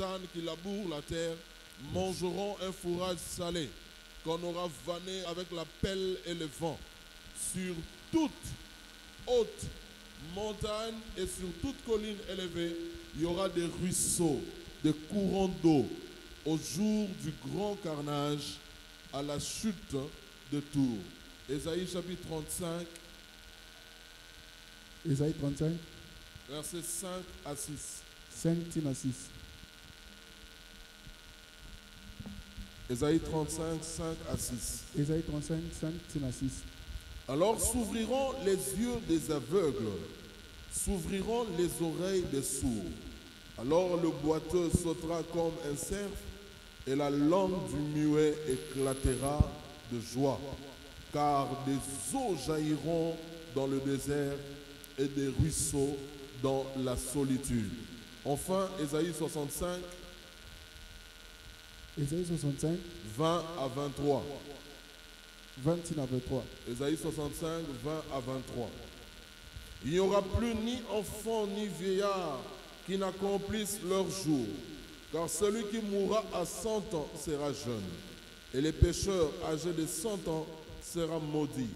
ânes qui labourent la terre mangeront un fourrage salé qu'on aura vanné avec la pelle et le vent. Sur toute haute montagne et sur toute colline élevée, il y aura des ruisseaux, des courants d'eau au jour du grand carnage à la chute de Tours. Ésaïe chapitre 35, Ésaïe 35, versets 5 à 6. 5 à 6. Ésaïe 35, 5 à 6. Ésaïe 35, 5 à 6. Alors s'ouvriront les yeux des aveugles, s'ouvriront les oreilles des sourds. Alors le boiteux sautera comme un cerf, et la langue du muet éclatera de joie, car des eaux jailliront dans le désert et des ruisseaux dans la solitude. Enfin, Ésaïe 65, Ésaïe 65, 20 à 23. 20 à 23. Ésaïe 65, 20 à 23. Il n'y aura plus ni enfant ni vieillard qui n'accomplissent leur jour, car celui qui mourra à 100 ans sera jeune, et les pécheurs âgés de 100 ans sera maudit.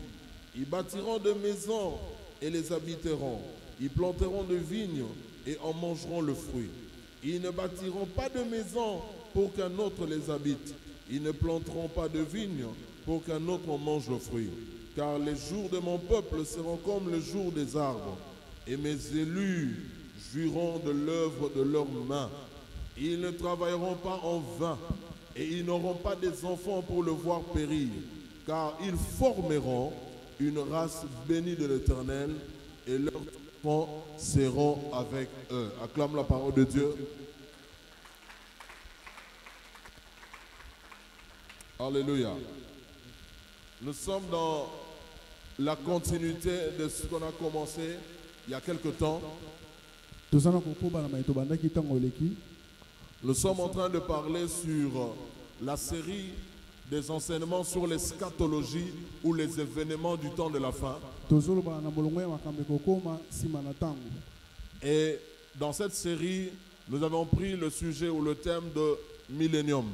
Ils bâtiront des maisons et les habiteront. Ils planteront des vignes et en mangeront le fruit. Ils ne bâtiront pas de maisons pour qu'un autre les habite. Ils ne planteront pas de vignes pour qu'un autre mange le fruit. Car les jours de mon peuple seront comme le jour des arbres, et mes élus jouiront de l'œuvre de leurs mains. Ils ne travailleront pas en vain, et ils n'auront pas des enfants pour le voir périr, car ils formeront une race bénie de l'Éternel, et leurs enfants seront avec eux. Acclame la parole de Dieu. Alléluia. Nous sommes dans la continuité de ce qu'on a commencé il y a quelque temps. Nous sommes en train de parler sur la série des enseignements sur l'eschatologie ou les événements du temps de la fin. Et dans cette série, nous avons pris le sujet ou le thème de millénium.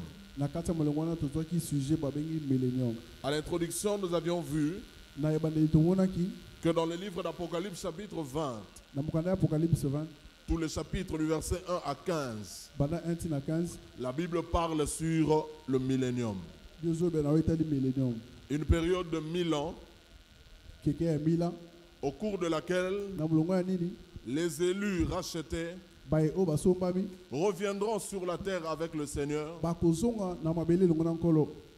À l'introduction, nous avions vu que dans le livre d'Apocalypse chapitre 20, na mokanda ya apocalypse 20 tous les chapitres du verset 1 à 15, banda 1 ti na 15 la Bible parle sur le millénium. millénium Une période de mille ans au cours de laquelle les élus rachetés basombami reviendront sur la terre avec le Seigneur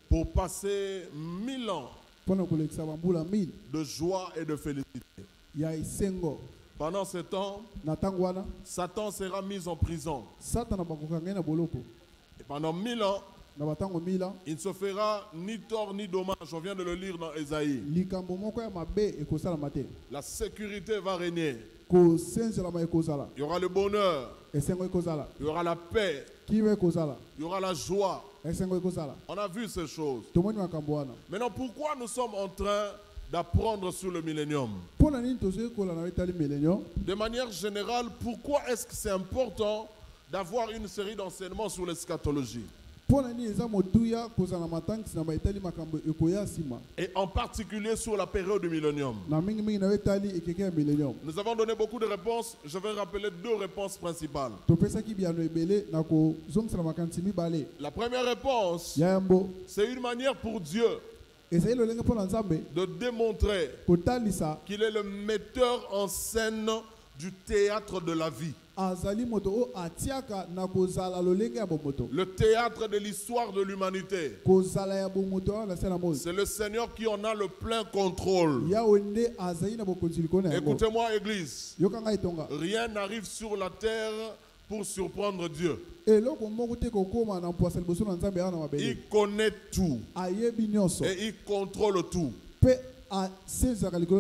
pour passer mille ans de joie et de félicité. Pendant ce temps, Satan sera mis en prison. Et pendant mille ans, il ne se fera ni tort ni dommage. On vient de le lire dans Ésaïe. La sécurité va régner. Il y aura le bonheur, il y aura la paix, il y aura la joie. On a vu ces choses. Maintenant, pourquoi nous sommes en train d'apprendre sur le millénium? De manière générale, pourquoi est-ce que c'est important d'avoir une série d'enseignements sur l'eschatologie? Et en particulier sur la période du millénium. Nous avons donné beaucoup de réponses. Je vais rappeler deux réponses principales. La première réponse, c'est une manière pour Dieu de démontrer qu'il est le metteur en scène du théâtre de la vie, le théâtre de l'histoire de l'humanité. C'est le Seigneur qui en a le plein contrôle. Écoutez-moi, Église. Rien n'arrive sur la terre pour surprendre Dieu. Il connaît tout et il contrôle tout.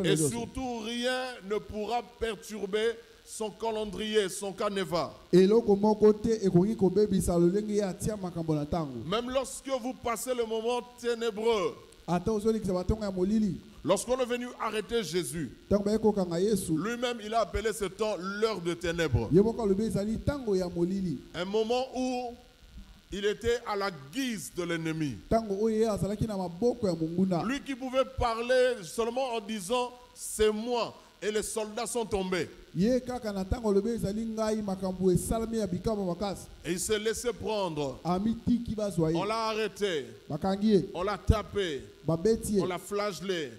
Et surtout, rien ne pourra perturber son calendrier, son canevas. Même lorsque vous passez le moment ténébreux, Lorsqu'on est venu arrêter Jésus, lui-même, il a appelé ce temps l'heure de ténèbres. Un moment où il était à la guise de l'ennemi. Lui qui pouvait parler seulement en disant c'est moi et les soldats sont tombés. Et il s'est laissé prendre. On l'a arrêté, on l'a tapé, on l'a flagellé,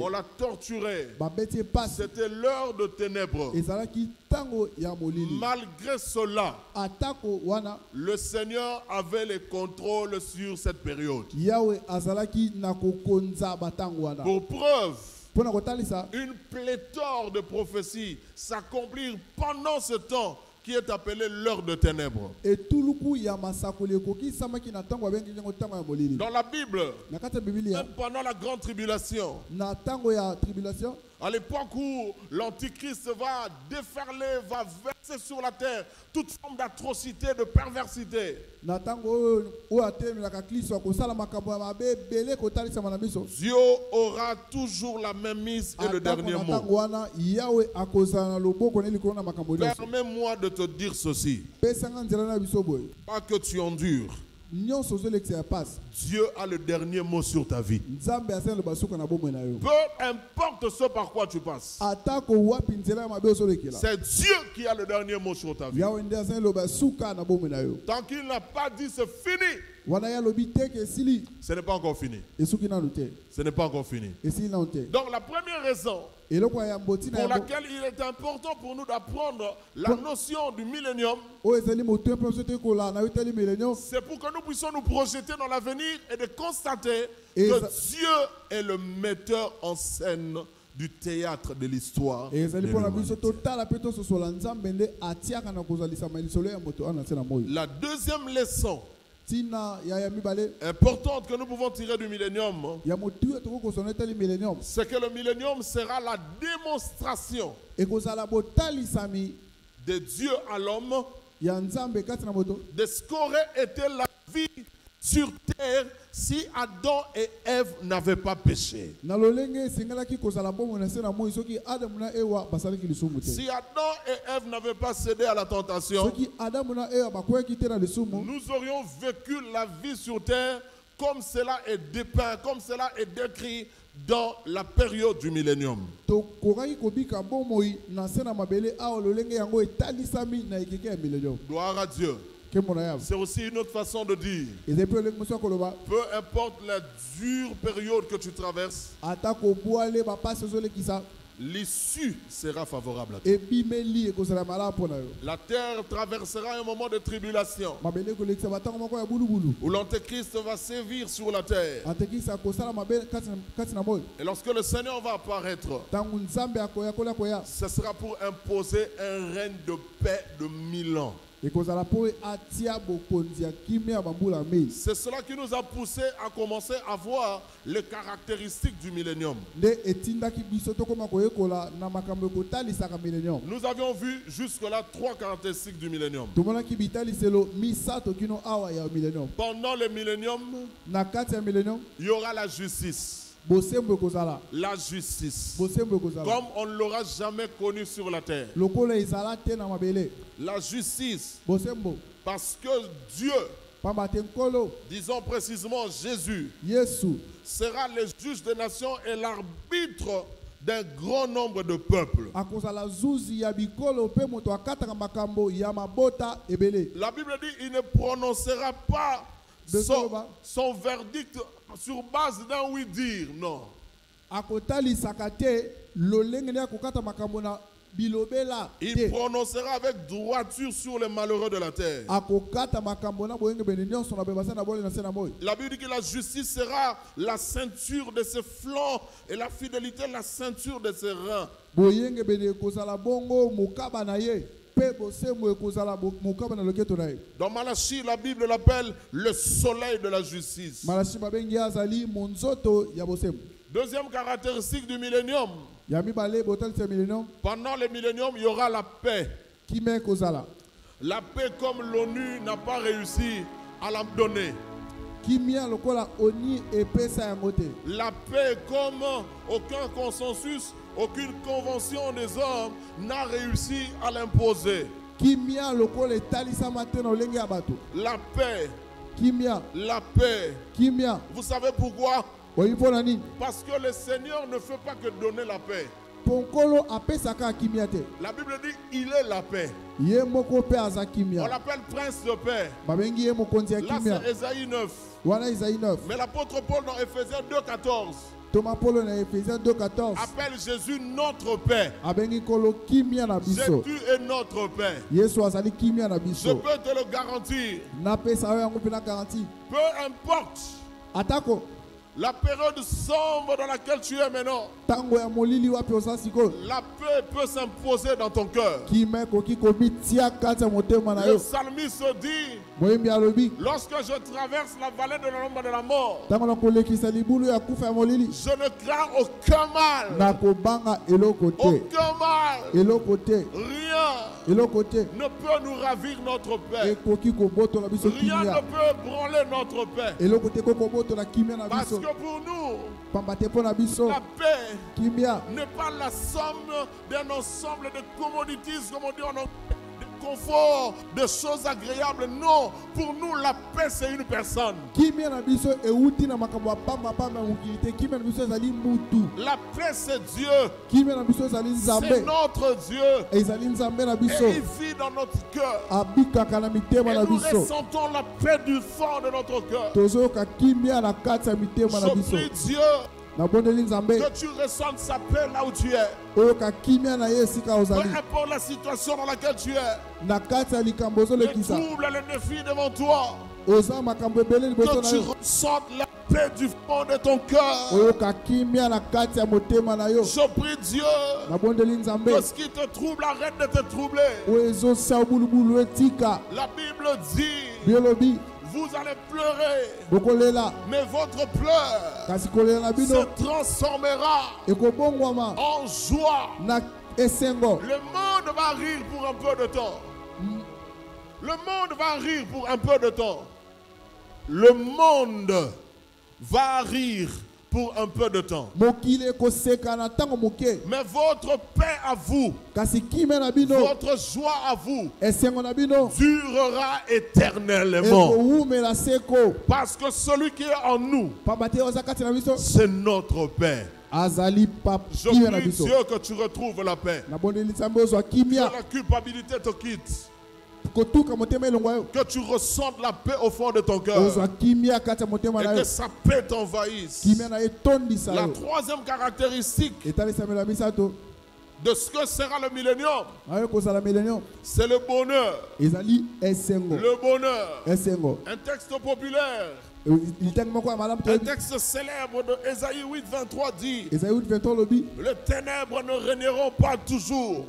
on l'a torturé. C'était l'heure de ténèbres. Malgré cela, le Seigneur avait le contrôle sur cette période. Pour preuve, une pléthore de prophéties s'accomplir pendant ce temps qui est appelé l'heure de ténèbres. Dans la Bible, même pendant la grande tribulation, à l'époque où l'Antichrist va déferler, va verser sur la terre toute forme d'atrocité, de perversité, Dieu aura toujours la même mise et le dernier mot. Permets-moi de te dire ceci. Pas que tu endures. Dieu a le dernier mot sur ta vie. Peu importe ce par quoi tu passes. C'est Dieu qui a le dernier mot sur ta vie. Tant qu'il n'a pas dit c'est fini, ce n'est pas encore fini. Ce n'est pas encore fini. Donc la première raison pour laquelle il est important pour nous d'apprendre la notion du millénium, etali millennium c'est pour que nous puissions nous projeter dans l'avenir et de constater que Dieu est le metteur en scène du théâtre de l'histoire. La deuxième leçon importante que nous pouvons tirer du millénium, etali millennium c'est que le millénium sera la démonstration de Dieu à l'homme. De ce qu'aurait été la vie sur terre si Adam et Ève n'avaient pas péché. Si Adam et Ève n'avaient pas cédé à la tentation, nous aurions vécu la vie sur terre comme cela est dépeint, comme cela est décrit dans la période du millénium. Gloire à Dieu. C'est aussi une autre façon de dire, peu importe la dure période que tu traverses, l'issue sera favorable à toi. La terre traversera un moment de tribulation. Où l'antéchrist va sévir sur la terre. Et lorsque le Seigneur va apparaître, ce sera pour imposer un règne de paix de mille ans. C'est cela qui nous a poussé à commencer à voir les caractéristiques du millénium. Nous avions vu jusque-là trois caractéristiques du millénium. Pendant le millénium, il y aura la justice. La justice. Comme on ne l'aura jamais connu sur la terre. La justice. Parce que Dieu, disons précisément Jésus, sera le juge des nations et l'arbitre d'un grand nombre de peuples. La Bible dit il ne prononcera pas son, verdict sur base d'un. Non. makambo na bilobela Il prononcera avec droiture sur les malheureux de la terre. La Bible dit que la justice sera la ceinture de ses flancs et la fidélité la ceinture de ses reins. Dans Malachie, la Bible l'appelle le soleil de la justice. Deuxième caractéristique du millénium, pendant le millénium, il y aura la paix. La? Paix comme l'ONU n'a pas réussi à la donner. La paix, comme aucun consensus, aucune convention des hommes n'a réussi à l'imposer. La paix, kimia la paix. kimia Vous savez pourquoi? Parce que le Seigneur ne fait pas que donner la paix. La Bible dit il est la paix. On l'appelle prince de paix. Là, c'est Ésaïe 9. wana isaïe 9 Mais l'apôtre Paul dans Ephésiens 2,14 toma polo na efésien 214 appelle Jésus notre biso. Jésus est notre na Je peux te le garantir. Peu importe la période sombre dans laquelle tu es maintenant, la paix peut s'imposer dans ton cœur. Le psalmiste dit Lorsque je traverse la vallée de l'ombre de la mort, je ne crains aucun mal. Aucun mal. Rien ne peut nous ravir notre paix. Rien ne peut branler notre paix. Parce que pour nous, la paix n'est pas la somme d'un ensemble de commodities, comme on dit en anglais, confort, de choses agréables. Non, pour nous, la paix, c'est une personne. La paix, c'est Dieu. C'est notre Dieu. Et il vit dans notre cœur. mitema Et nous ressentons la paix du fond de notre cœur. Je prie Dieu que tu ressentes sa paix là où tu es. Peu importe la situation dans laquelle tu es, les troubles, les défis devant toi, que tu ressentes la paix du fond de ton cœur. Je prie Dieu que ce qui te trouble arrête de te troubler. La Bible dit, vous allez pleurer, mais votre pleur se transformera en joie. Le monde va rire pour un peu de temps. Le monde va rire pour un peu de temps. Le monde va rire pour un peu de temps. Mais votre paix à vous, votre joie à vous, durera éternellement. Parce que celui qui est en nous, c'est notre paix. Je prie Dieu que tu retrouves la paix. Que la culpabilité te quitte. Que tu ressentes la paix au fond de ton cœur. Et que sa paix t'envahisse. La troisième caractéristique de ce que sera le millénium, c'est le bonheur. Le bonheur. Un texte populaire, ya malamu un texte célèbre de Ésaïe 8, 23 dit ezali uti 23 lobi Les ténèbres ne régneront pas toujours.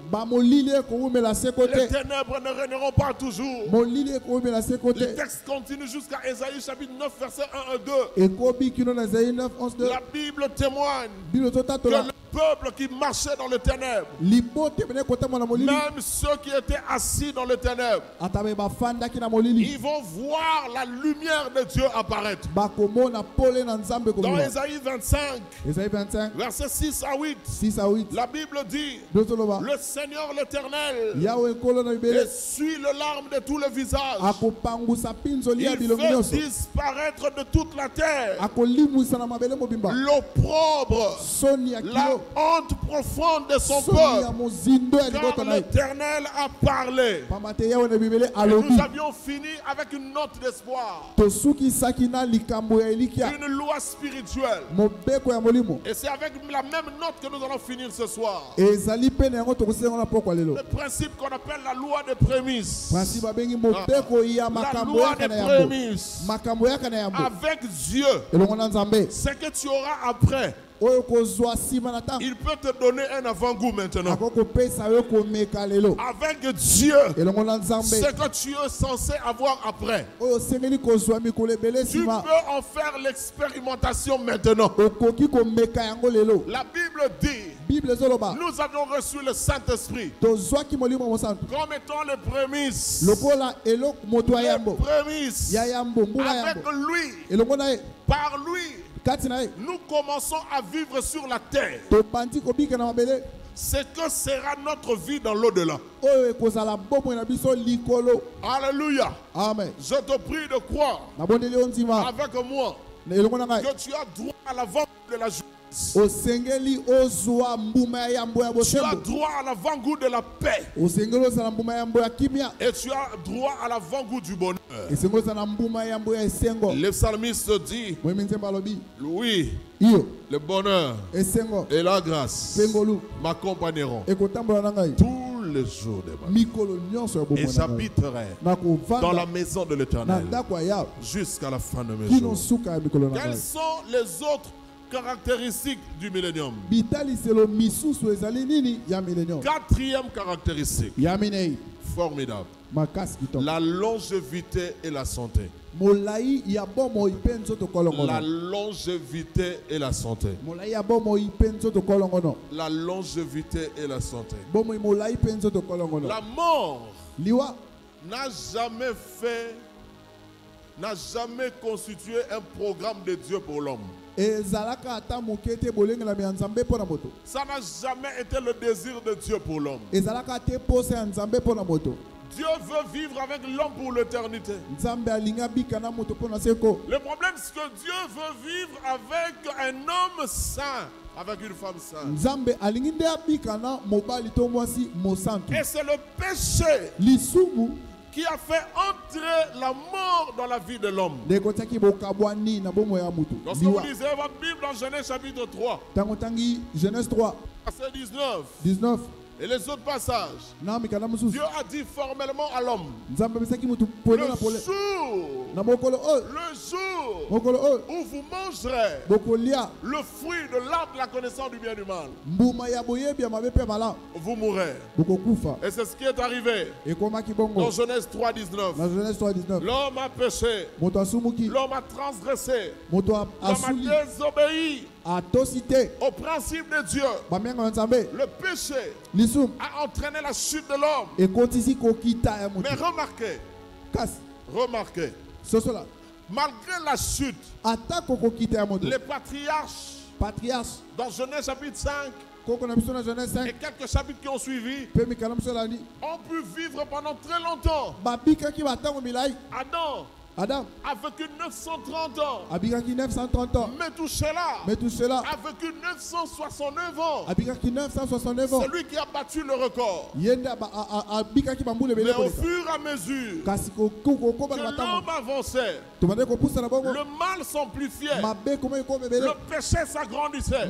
seko Les ténèbres ne régneront pas toujours. Le te texte continue jusqu'à Ésaïe chapitre 9, verset 1 et 2. ekobi kino na ezali 9 11 2 La Bible témoigne que le peuple qui marchait dans les ténèbres, même ceux qui étaient assis dans les ténèbres, molili ils vont voir la lumière de Dieu apparaître. Dans Ésaïe 25, ezali 25 versets 6 à 8, 6 à 8 la Bible dit Le Seigneur l'éternel essuie le larme de tous les visages. akopangusa pinzoli ya Il fait disparaître de toute la terre l'opprobre, la honte profonde de son peuple. Car l'éternel a parlé. Et nous avions fini avec une note d'espoir, une loi spirituelle. Et c'est avec la même note que nous allons finir ce soir. Le principe qu'on appelle la loi des prémices. ya La loi des prémices. Avec Dieu, ce que tu auras après il peut te donner un avant-goût maintenant. Avec Dieu, ce que tu es censé avoir après. Tu peux en faire l'expérimentation maintenant. La Bible dit, nous avons reçu le Saint-Esprit. Comme étant les prémices. Les prémices. Avec lui, par lui, nous commençons à vivre sur la terre. tobandi kobika na mabele Ce que sera notre vie dans l'au-delà. likolo Alléluia. amen Je te prie de croire avec moi que tu as droit à la vente de la justice. Tu as droit à l'avant-goût de la paix. Et tu as droit à l'avant-goût du bonheur. Le psalmiste dit, oui, le bonheur et la grâce m'accompagneront tous les jours de ma vie. Et j'habiterai dans la maison de l'éternel. jusqu'à la fin de mes jours. Quelles ngai. sont les autres caractéristiques du millénium. Quatrième caractéristique, formidable, la longévité et la santé. La longévité et la santé. La longévité et la santé. La mort n'a jamais fait, n'a jamais constitué un programme de Dieu pour l'homme. Ça n'a jamais été le désir de Dieu pour l'homme. Dieu veut vivre avec l'homme pour l'éternité. Le problème, c'est que Dieu veut vivre avec un homme saint, avec une femme sainte. Et c'est le péché qui a fait entrer la mort dans la vie de l'homme. Lorsque vous lisez votre Bible dans Genèse chapitre 3, ntango otangi genèse 3 verset 19, 19 et les autres passages, Dieu a dit formellement à l'homme, le jour, le où vous mangerez le fruit de l'arbre de la connaissance du bien et du mal, vous mourrez. Et c'est ce qui est arrivé dans Genèse 3, 19. na genèse 3 19 L'homme a péché, l'homme a transgressé, l'homme a désobéi au principe de Dieu. Le péché a entraîné la chute de l'homme. Mais remarquez, remarquez, malgré la chute, les patriarches, patriarche dans Genèse chapitre 5 koko na biso na genèse et 5 quelques chapitres qui ont suivi, ont pu vivre pendant très longtemps. Adam adam. A vécu 930 ans. abikaki 930 ans. Methuselah metusela a vécu 969 ans. abikaki 969 ans. C'est lui qui a battu le record. Mais au fur et à mesure que l'homme avançait, le mal s'amplifiait, le péché s'agrandissait.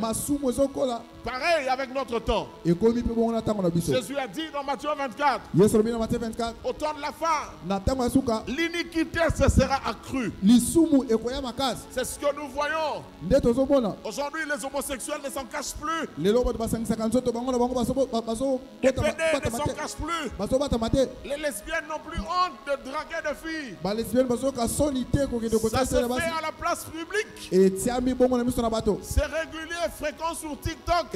Pareil avec notre temps. Jésus a dit dans Matthieu 24, yesu alobi na matie 24 au temps de la suka. l'iniquité se sera accrue. C'est ce que nous voyons. Aujourd'hui, les homosexuels ne s'en cachent plus. Les ne s'en cachent plus. Les lesbiennes n'ont plus honte de draguer des filles. Ça se fait à la place publique. C'est régulier fréquent sur TikTok.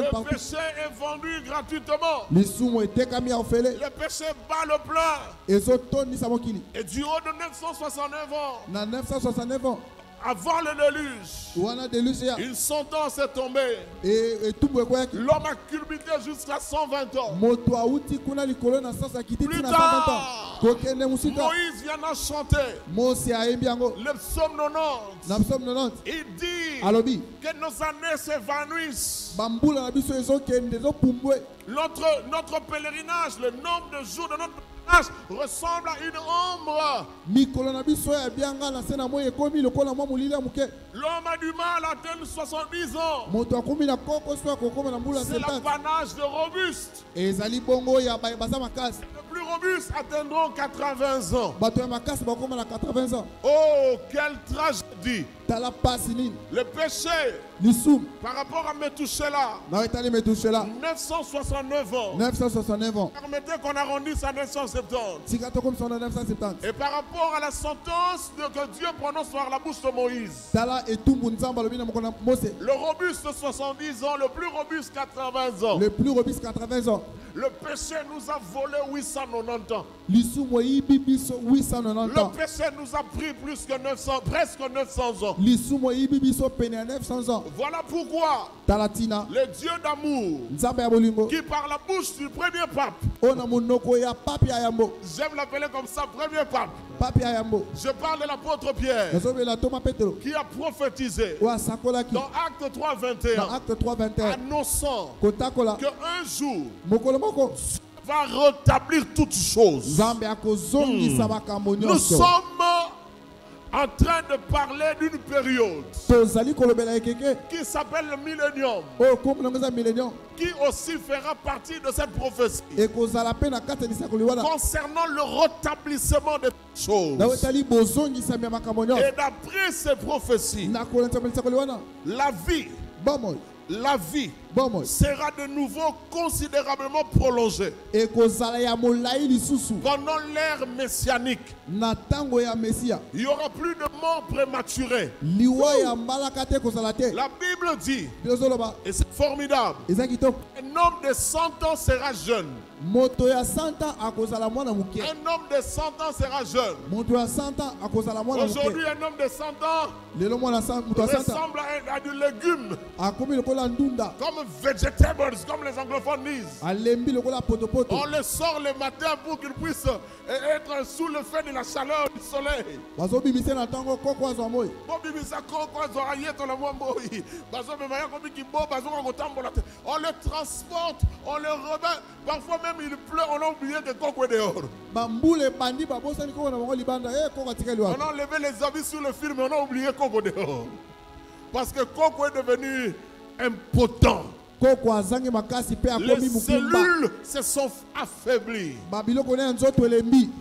Le péché est vendu gratuitement. Le péché bat le plein. Et du haut de 969 ans, na 969 ans avant le déluge, une sentence est tombée. L'homme a culmité jusqu'à 120 ans. Plus tard. 120 ans kokende mosika Moïse vient d'en chanter. Le psaume 90. na psaume 90 Il dit que nos années s'évanouissent. Notre, notre pèlerinage, le nombre de jours de notre ressemble à une ombre. L'homme a du mal à atteindre 70 ans. C'est 70 l'apanage de Robuste. Plus robustes atteindront 80 ans. bato ya makasi bakóma na 80 ans Oh, quelle tragédie. Le péché par rapport à na etali metushela 969 ans. 969 ans Permettez qu'on arrondisse à 970. tika tokomisa na 970 Et par rapport à la sentence de- que Dieu prononce par la bouche de Moïse, le robuste 70 ans, le plus robuste 80 ans. le plus robuste 80 ans Le péché nous a volé 890 ans. lisumu oyibi biso 890 Le péché nous a pris plus que 900, presque 900 ans. lisumu oyibi biso pene ya 900 ans. Voilà pourquoi le Dieu d'amour, qui par la bouche du premier pape, yambo. j'aime l'appeler comme ça, premier pape, je parle de l'apôtre Pierre, qui a prophétisé dans Acte 3, na 21, acte 3 21 annonçant kotakola. qu'un jour va rétablir toutes choses. makambo Nous sommes en train de parler d'une période qui s'appelle le millénium, eza millénium? Qui aussi fera partie de cette prophétie. Concernant le rétablissement des choses. Et d'après ces prophéties, la vie, la vie sera de nouveau considérablement prolongée. Pendant l'ère messianique. Il n'y aura plus de ekozala te La Bible dit, et c'est formidable, un homme de 100 ans sera jeune. moto ya 100 ans akozala mwana moke Un homme de 100 ans sera jeune. moto ya 100 ans akozala mwana Aujourd'hui, un homme de 100 ans lelo mwana sa- moto ya 100 ans. ressemble à, du légume, comme vegetables, comme les anglophones disent. On le sort le matin pour qu'il puisse euh, être sous le feu de la chaleur du soleil. on le transporte on le remet. Parfois même il pleut on a oublié que koko est dehors. E atikali on a enlevé les habits sur le film on a oublié koko dehors. Parce que koko est devenu impotent. Les cellules se sont affaiblies.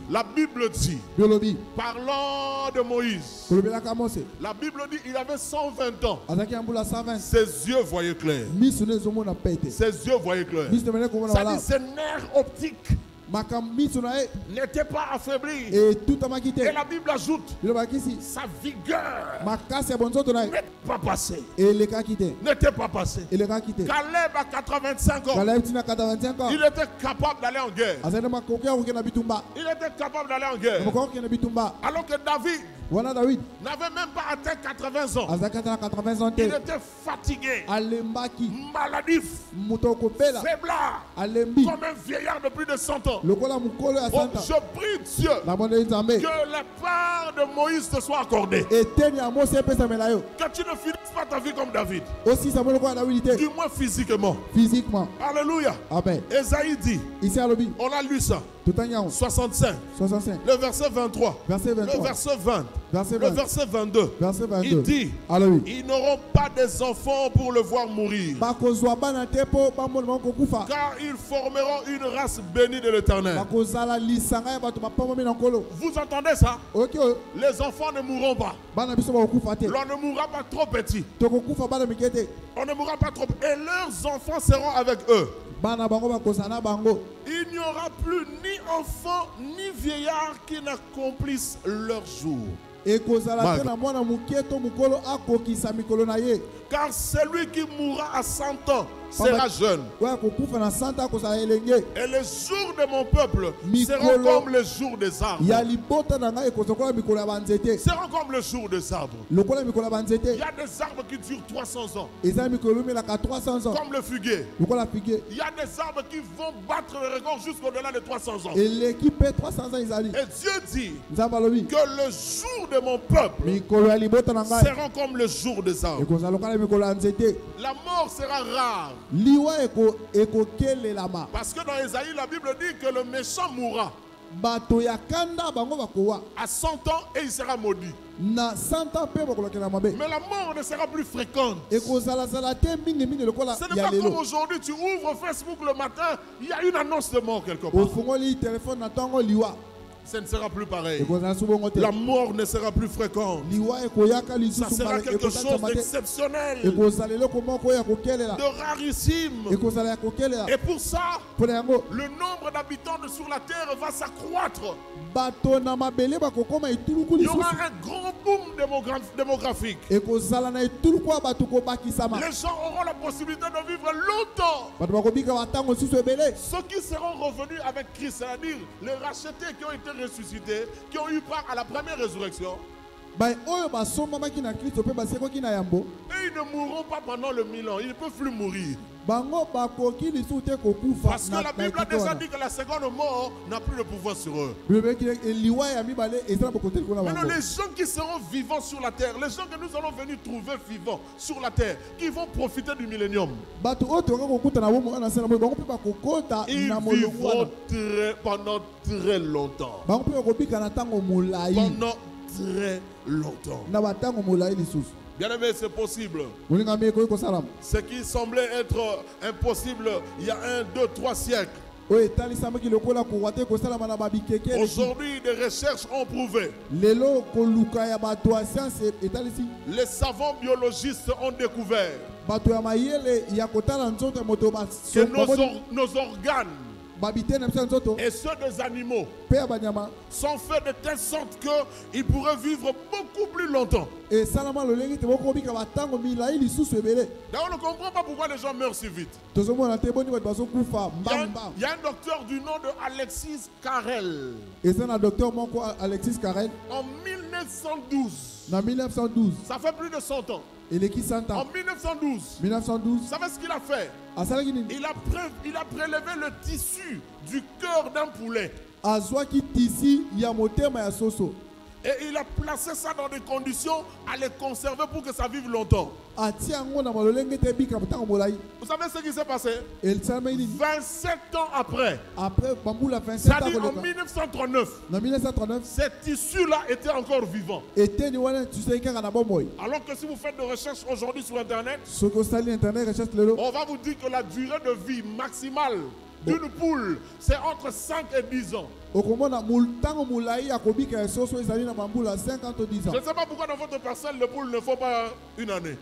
La bible dit parlant de moïse la bible dit il avait 120 ans. Azalaki na mbula 120 ses yeux voyaient clair. Ses yeux voyaient clair. Ça dit, ses nerfs optiques n'étaient pas affaiblis. etutamaki te Et la Bible ajoute, sa vigueur n'était pas passée. N'était pas passée. Caleb à 85 ans, kala tina kata 25 ans. Il était capable d'aller en guerre. Il était capable d'aller en guerre. Alors que David n'avait même pas atteint 80 ans. azalaki ata na 80 ans. Il était fatigué, maladif, faiblard, comme un vieillard de plus de 100 ans. Oh, je prie Dieu que la part de Moïse te soit accordée. Que tu ne finisses pas ta vie comme David, du moins physiquement. physiquement. Alléluia. amen. Esaïe dit, on a lu ça, 65, 65 le verset 23, verset le 23 verset 20, verset le 20 verset 22. verset Il 22 dit, ils n'auront pas des enfants pour le voir mourir, car ils formeront une race bénie de l'éternel. Vous entendez ça? Oyo Les enfants ne mourront pas. L'on ne mourra pas trop petit. On ne mourra pas trop. Et leurs enfants seront avec eux. Il n'y aura plus ni enfants ni vieillards qui n'accomplissent leur jour. Ekozala Mark. te na mwana moke to mokolo akokisa mikolo na ye Car celui qui mourra à 100 ans sera jeune. Et les jours de mon peuple seront comme les jours des arbres. Seront comme les jours des arbres. Il y a des arbres qui durent 300 ans, eza mikolo emelaka 300 ans comme le figuier. Il y a des arbres qui vont battre le record jusqu'au-delà de 300 ans. eleki mpe 300 ans ezali Et Dieu dit que le jour de mon peuple seront comme le jour des nzete La mort sera rare. Parce que dans Isaïe, la Bible dit que le méchant mourra. à 100 ans et il sera maudit. na 100 ans mpe bakolakela mabe Mais la mort ne sera plus fréquente. Ce n'est pas comme aujourd'hui, tu ouvres Facebook le matin, il y a une annonce de mort quelque part. Ce ne sera plus pareil. La mort ne sera plus fréquente. Ça sera quelque chose d'exceptionnel, de rarissime. Et pour ça, le nombre d'habitants sur la terre va s'accroître. Il y aura un grand boom démogra- démographique. Les gens auront la possibilité de vivre longtemps. Ceux qui seront revenus avec Christ, c'est-à-dire les rachetés qui ont été ressuscités, qui ont eu part à la première résurrection, yambo et ils ne mourront pas pendant le mille ans. Ils ne peuvent plus mourir. Parce que la Bible a déjà dit que la seconde mort n'a plus de pouvoir sur eux. Maintenant, les gens qui seront vivants sur la terre, les gens que nous allons venir trouver vivants sur la terre, qui vont profiter du millénium, ils vivront très, pendant très longtemps. Pendant très longtemps. Na batango molai lisusu Bien aimé, c'est possible. Ce qui semblait être impossible il y a un, deux, trois siècles. Aujourd'hui, des recherches ont prouvé. Les savants biologistes ont découvert que nos, or- nos organes et ceux des animaux sont faits de telle sorte qu'ils pourraient vivre beaucoup plus longtemps. D'ailleurs, on ne comprend pas pourquoi les gens meurent si vite. Il y, a il y a un docteur du nom de Alexis Carrel. En 1912, na 1912 ça fait plus de 100 ans. Eleki 100 En ans 1912, 1912 vous savez ce qu'il a fait? Il a, pré- il a prélevé le tissu du cœur d'un poulet et il a placé ça dans des conditions à les conserver pour que ça vive longtemps. Vous savez ce qui s'est passé? Esalamaki nini 27 ans après, après bambula 27 ans c'est-à-dire en koleka. 1939, na 1939 ces tissus-là étaient encore bomoi. Alors que si vous faites des recherches aujourd'hui sur Internet, on va vous dire que la durée de vie maximale d'une poule, c'est entre 5 et 10 ans. okomona mul- ntango molai ya kobika ya soso ezali na bambula 50 to 10 Je ne sais pas pourquoi dans votre parcelle, les poules ne font pas une année.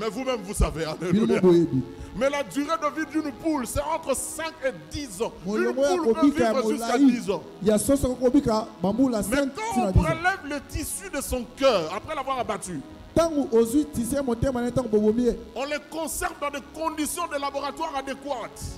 Mais vous-même, vous savez. Alléluia. Mais la durée de vie d'une poule, c'est entre 5 et 10 ans. Une poule peut vivre jusqu'à molai 10 ans. Mais 5 quand on 10 ans prélève le tissu de son cœur, après l'avoir abattu, on les conserve dans des conditions de laboratoire adéquates.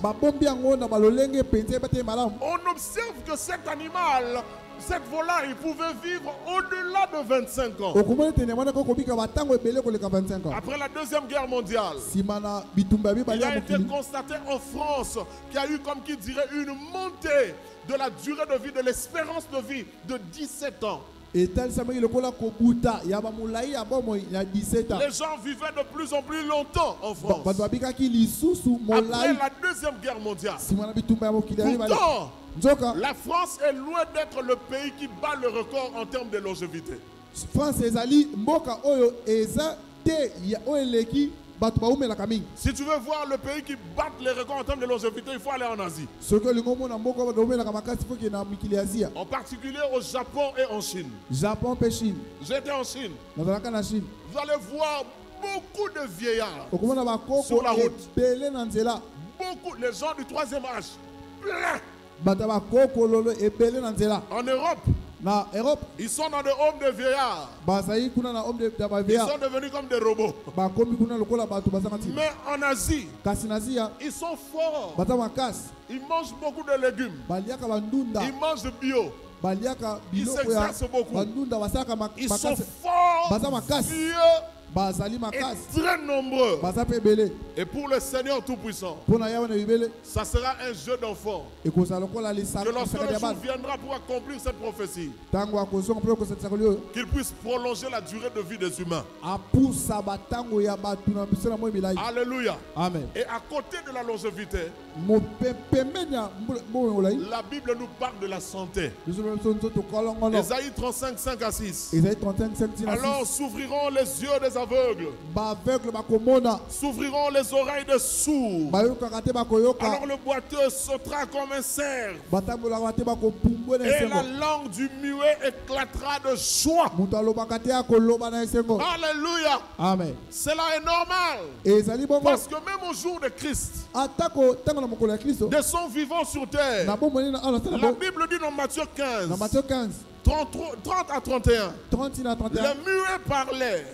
On observe que cet animal, cette volaille, pouvait vivre au-delà de 25 ans. okomona ete nyama nako kobika batango ebele koleka 25 ans Après la Deuxième Guerre mondiale, il a été constaté en France qu'il y a eu, comme qui dirait, une montée de la durée de vie, de l'espérance de vie de 17 ans. Etalisamaki lokola kobuta ya bamolai ya bomoi ya 17 ans Les gens vivaient de plus en plus longtemps en France. Après la Deuxième Guerre mondiale. Pourtant, la France est loin d'être le pays qui bat le record en termes de longévité. france Si tu veux voir le pays qui bat les records en termes de longévité, il faut aller en Asie. En particulier au Japon et en Chine. japon mpe chine J'étais en Chine. Vous allez voir beaucoup de vieillards. Sur la route. Beaucoup, les gens du troisième âge. Plein. En Europe, na europe ils sont dans des homes de vieillards. Ils sont devenus comme des robots. Mais en Asie, ils sont forts. Ils mangent beaucoup de légumes. Ils mangent bio. Ils s'exercent beaucoup. Ils sont forts, vieux est makasi très nombreux. ebele Et pour le Seigneur Tout-Puissant, ça sera un jeu d'enfant. Que lorsque le jour viendra pour accomplir cette prophétie, qu'il puisse prolonger la durée de vie des humains. milai Alléluia. amen Et à côté de la longévité, la Bible nous parle de la santé. Ésaïe 35, 5 à 6. ezali 35 5 tina Alors 6 s'ouvriront les yeux des aveugles, s'ouvriront les oreilles des sourds. Alors le boiteux sautera comme un cerf, et la langue du muet éclatera de joie. Alléluia. amen. Cela est normal. Parce que même au jour de Christ, de son vivant sur terre, la Bible dit dans Matthieu 15, na matthieu 15 33 30 à 31, 30 na les 31 muets parlaient,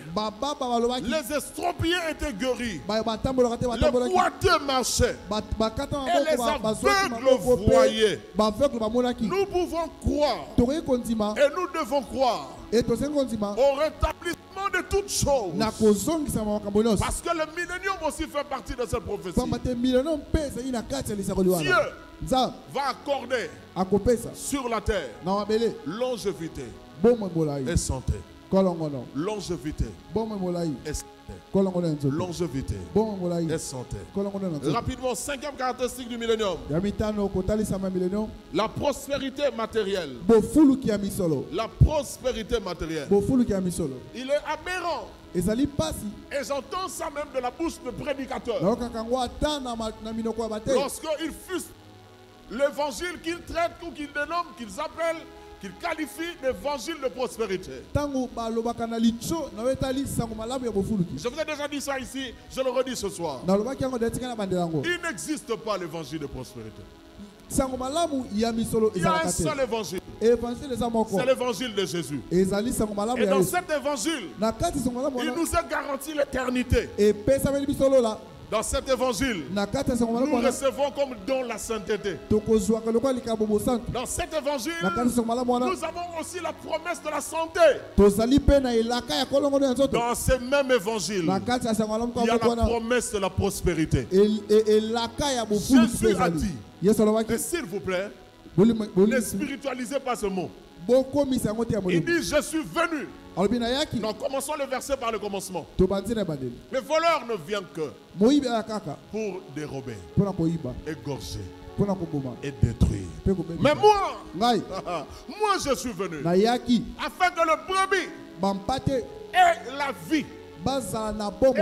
les estropiés étaient guéris, les boiteux marchaient. Et les aveugles voyaient. Nous pouvons croire. Et nous devons croire au rétablissement de toutes choses. Parce que le millénium aussi fait partie de cette prophétie. Dieu va accorder sur la terre longévité et santé. Longévité et santé. Longévité. Et santé. Rapidement, cinquième caractéristique du millénium, la prospérité matérielle. La prospérité matérielle. Il est aberrant. Et j'entends ça même de la bouche de bate Lorsqu'ils fusent l'évangile qu'ils traitent ou qu'ils dénomment, qu'ils appellent, qu'ils qualifient d'évangile de prospérité. Je vous ai déjà dit ça ici, je le redis ce soir. Il n'existe pas l'évangile de prospérité. Il y a un seul évangile. C'est l'évangile de Jésus. Et dans cet évangile, il nous a garanti l'éternité. Dans cet évangile, nous recevons comme don la sainteté. Dans cet évangile, wana nous avons aussi la promesse de la santé. Dans ce même évangile, il y a la wana promesse de la prospérité. e- Jésus a dit. s'il vous plaît, ne spiritualisez pas ce mot. Il dit, je suis venu. Donc commençons le verset par le commencement. Le voleur ne vient que pour dérober, égorger et détruire. Mais moi, moi je suis venu afin que le brebis ait la vie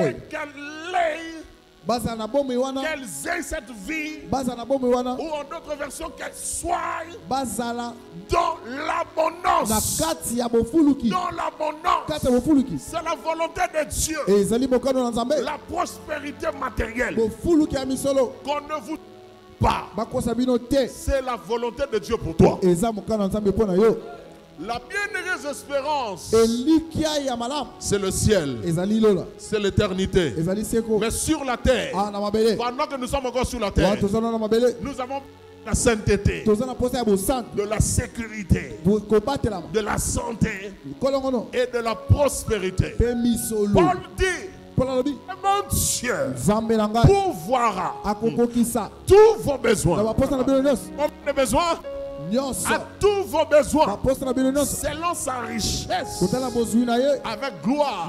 et qu'elle qu'elles aient cette vie, ou en d'autres versions, qu'elle soit bazala dans l'abondance. Dans l'abondance. C'est la volonté de Dieu. La prospérité matérielle. Qu'on ne vous pas. C'est la volonté de Dieu pour toi. La bienheureuse espérance, elikia ya malamu. c'est le ciel, ezali lola. C'est l'éternité. ezali seko. Mais sur la terre, ah na mabele. pendant que nous sommes encore sur la terre, toza na mabele. nous avons la sainteté, toza na posa ya bosantu. De la sécurité, kobatelama de la santé. Kolongono et de la prospérité. mpe misolo Paul dit, mpona alobi mon Dieu nzambe na ngai pourvoira akokokisa. tous vos na besoins. baposa na bino nyonso Combien de besoins À tous vos besoins, selon sa richesse, avec gloire,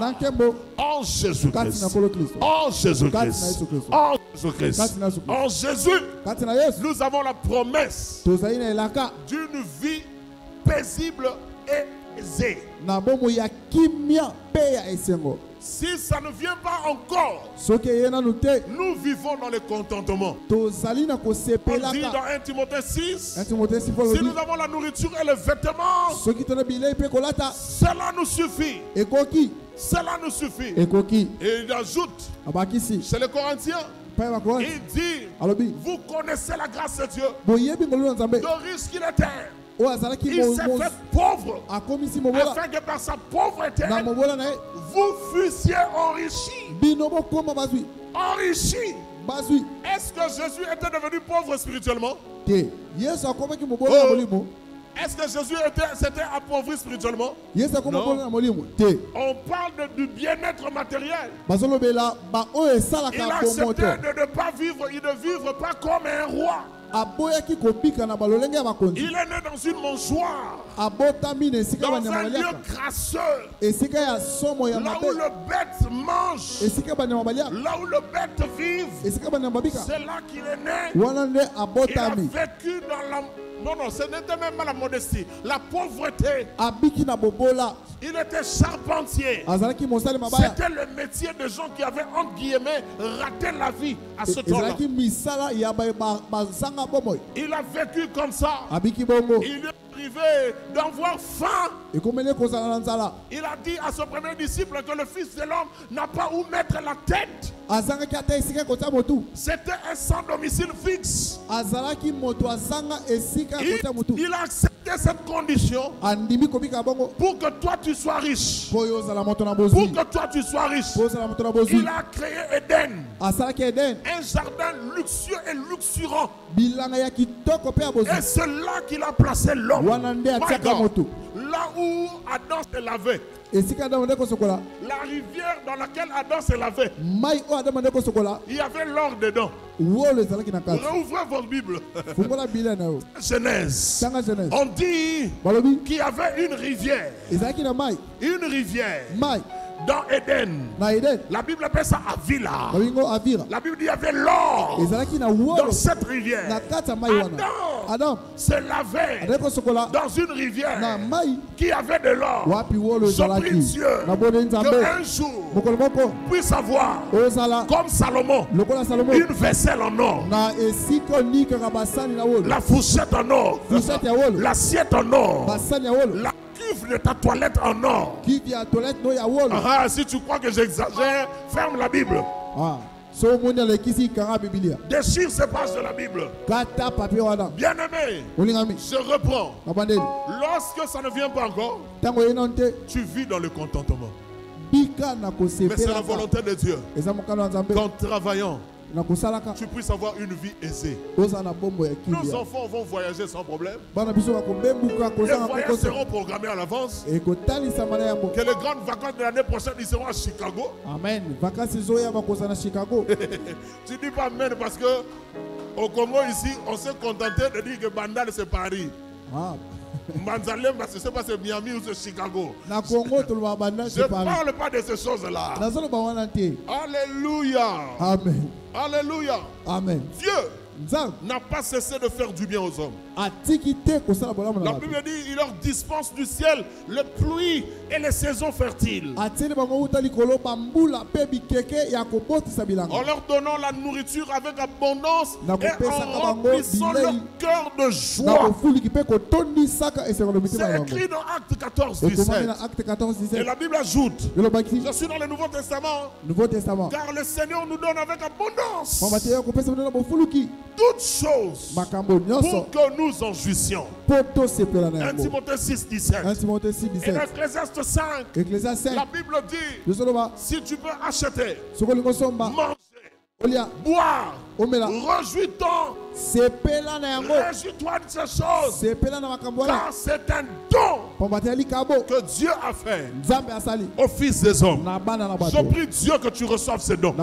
en Jésus-Christ. En Jésus-Christ. En Jésus-Christ. En Jésus, nous avons la promesse d'une vie paisible et aisée. Si ça ne vient pas encore, nous vivons dans le contentement. On dit dans 1 Timothée 6, un timothée sifo si alobi nous avons la nourriture et le vêtement, cela nous suffit. Cela nous suffit. Et il ajoute, Corinthiens, mpai bakorante il dit, vous connaissez la grâce de Dieu, de riche qu'il était. Il s'est fait pauvre. afin que par sa pauvreté, vous fussiez enrichis. bazwi. Est-ce que Jésus était devenu pauvre spirituellement? Oh. Est-ce que Jésus était, s'était appauvri spirituellement? Non. On parle de- du bien-être matériel. Il esalaka a bomo accepté te de ne pas vivre, il ne vivre pas comme un roi. Il est né dans une mangeoire, dans un lieu crasseux, là où le bête mange, là où le bête vive. C'est là qu'il est né. Il a vécu dans la... Non, non, ce n'était même pas la modestie, la pauvreté. Il était charpentier. C'était le métier de gens qui avaient, entre guillemets, raté la vie à ce temps-là. Il a vécu comme ça. Il arrivé d'avoir faim. Il a dit à son premier disciple que le Fils de l'homme n'a pas où mettre la tête. C'était un sans domicile fixe. Il, il a accepté cette condition pour que toi tu sois riche. Pour que toi tu sois riche. Il a créé eden un jardin luxueux et luxurant. Et c'est là qu'il a placé l'homme. Là où Adam se lavait, la rivière dans laquelle Adam se lavait, il y avait l'or dedans. Rouvrez votre Bible. Genèse. On dit qu'il y avait une rivière. Une rivière dans Éden. La Bible appelle ça Avila. La Bible dit qu'il y avait l'or dans cette rivière. Adam se lavait dans une rivière mai qui avait de l'or. Je prie Dieu qu'un jour puisse avoir, comme Salomon, une vaisselle en or, la fourchette en or, l'assiette en or, la cuve de ta toilette en or. wolo Ah, si tu crois que j'exagère, ferme la Bible. Ah, Déchire ces pages de la Bible. Bien-aimé, olingami je reprends. Lorsque ça ne vient pas encore, tu vis dans le contentement. Mais c'est la volonté de Dieu qu'en travaillant, tu puisses avoir une vie aisée. Nos enfants vont voyager sans problème. Les voyages seront programmés à l'avance. Que les grandes vacances de l'année prochaine, ils seront à Chicago. amen chicago Tu dis pas Amen parce que au Congo ici, on s'est contenté de dire que Bandal c'est Paris. Ah, Manzalemba, je ne sais pas c'est Miami ou c'est Chicago. Je parle pas de ces choses-là. Alléluia. amen Alléluia. amen Dieu n'a pas cessé de faire du bien aux hommes. La Bible dit il leur dispense du ciel les pluies et les saisons fertiles. En leur donnant la nourriture avec abondance et en remplissant leur cœur de joie. C'est écrit dans Acte 14, ekomami 17. na acte 14 Et 17 la Bible ajoute Je suis dans le Nouveau Testament, nouveau testament. Car le Seigneur nous donne avec abondance. Toutes choses pour que nous en jouissions. mpo tosepela na 1 yango Timothée 6, 1 17. timote 6 Et 17 dans Ecclésiaste 5, ecclésia 5 la Bible dit si tu peux acheter, osomba manger, omela. Réjouis-toi, réjouis-toi de ces choses, car c'est un don que Dieu a fait. Au Fils des hommes. Je prie Dieu que tu reçoives ce don.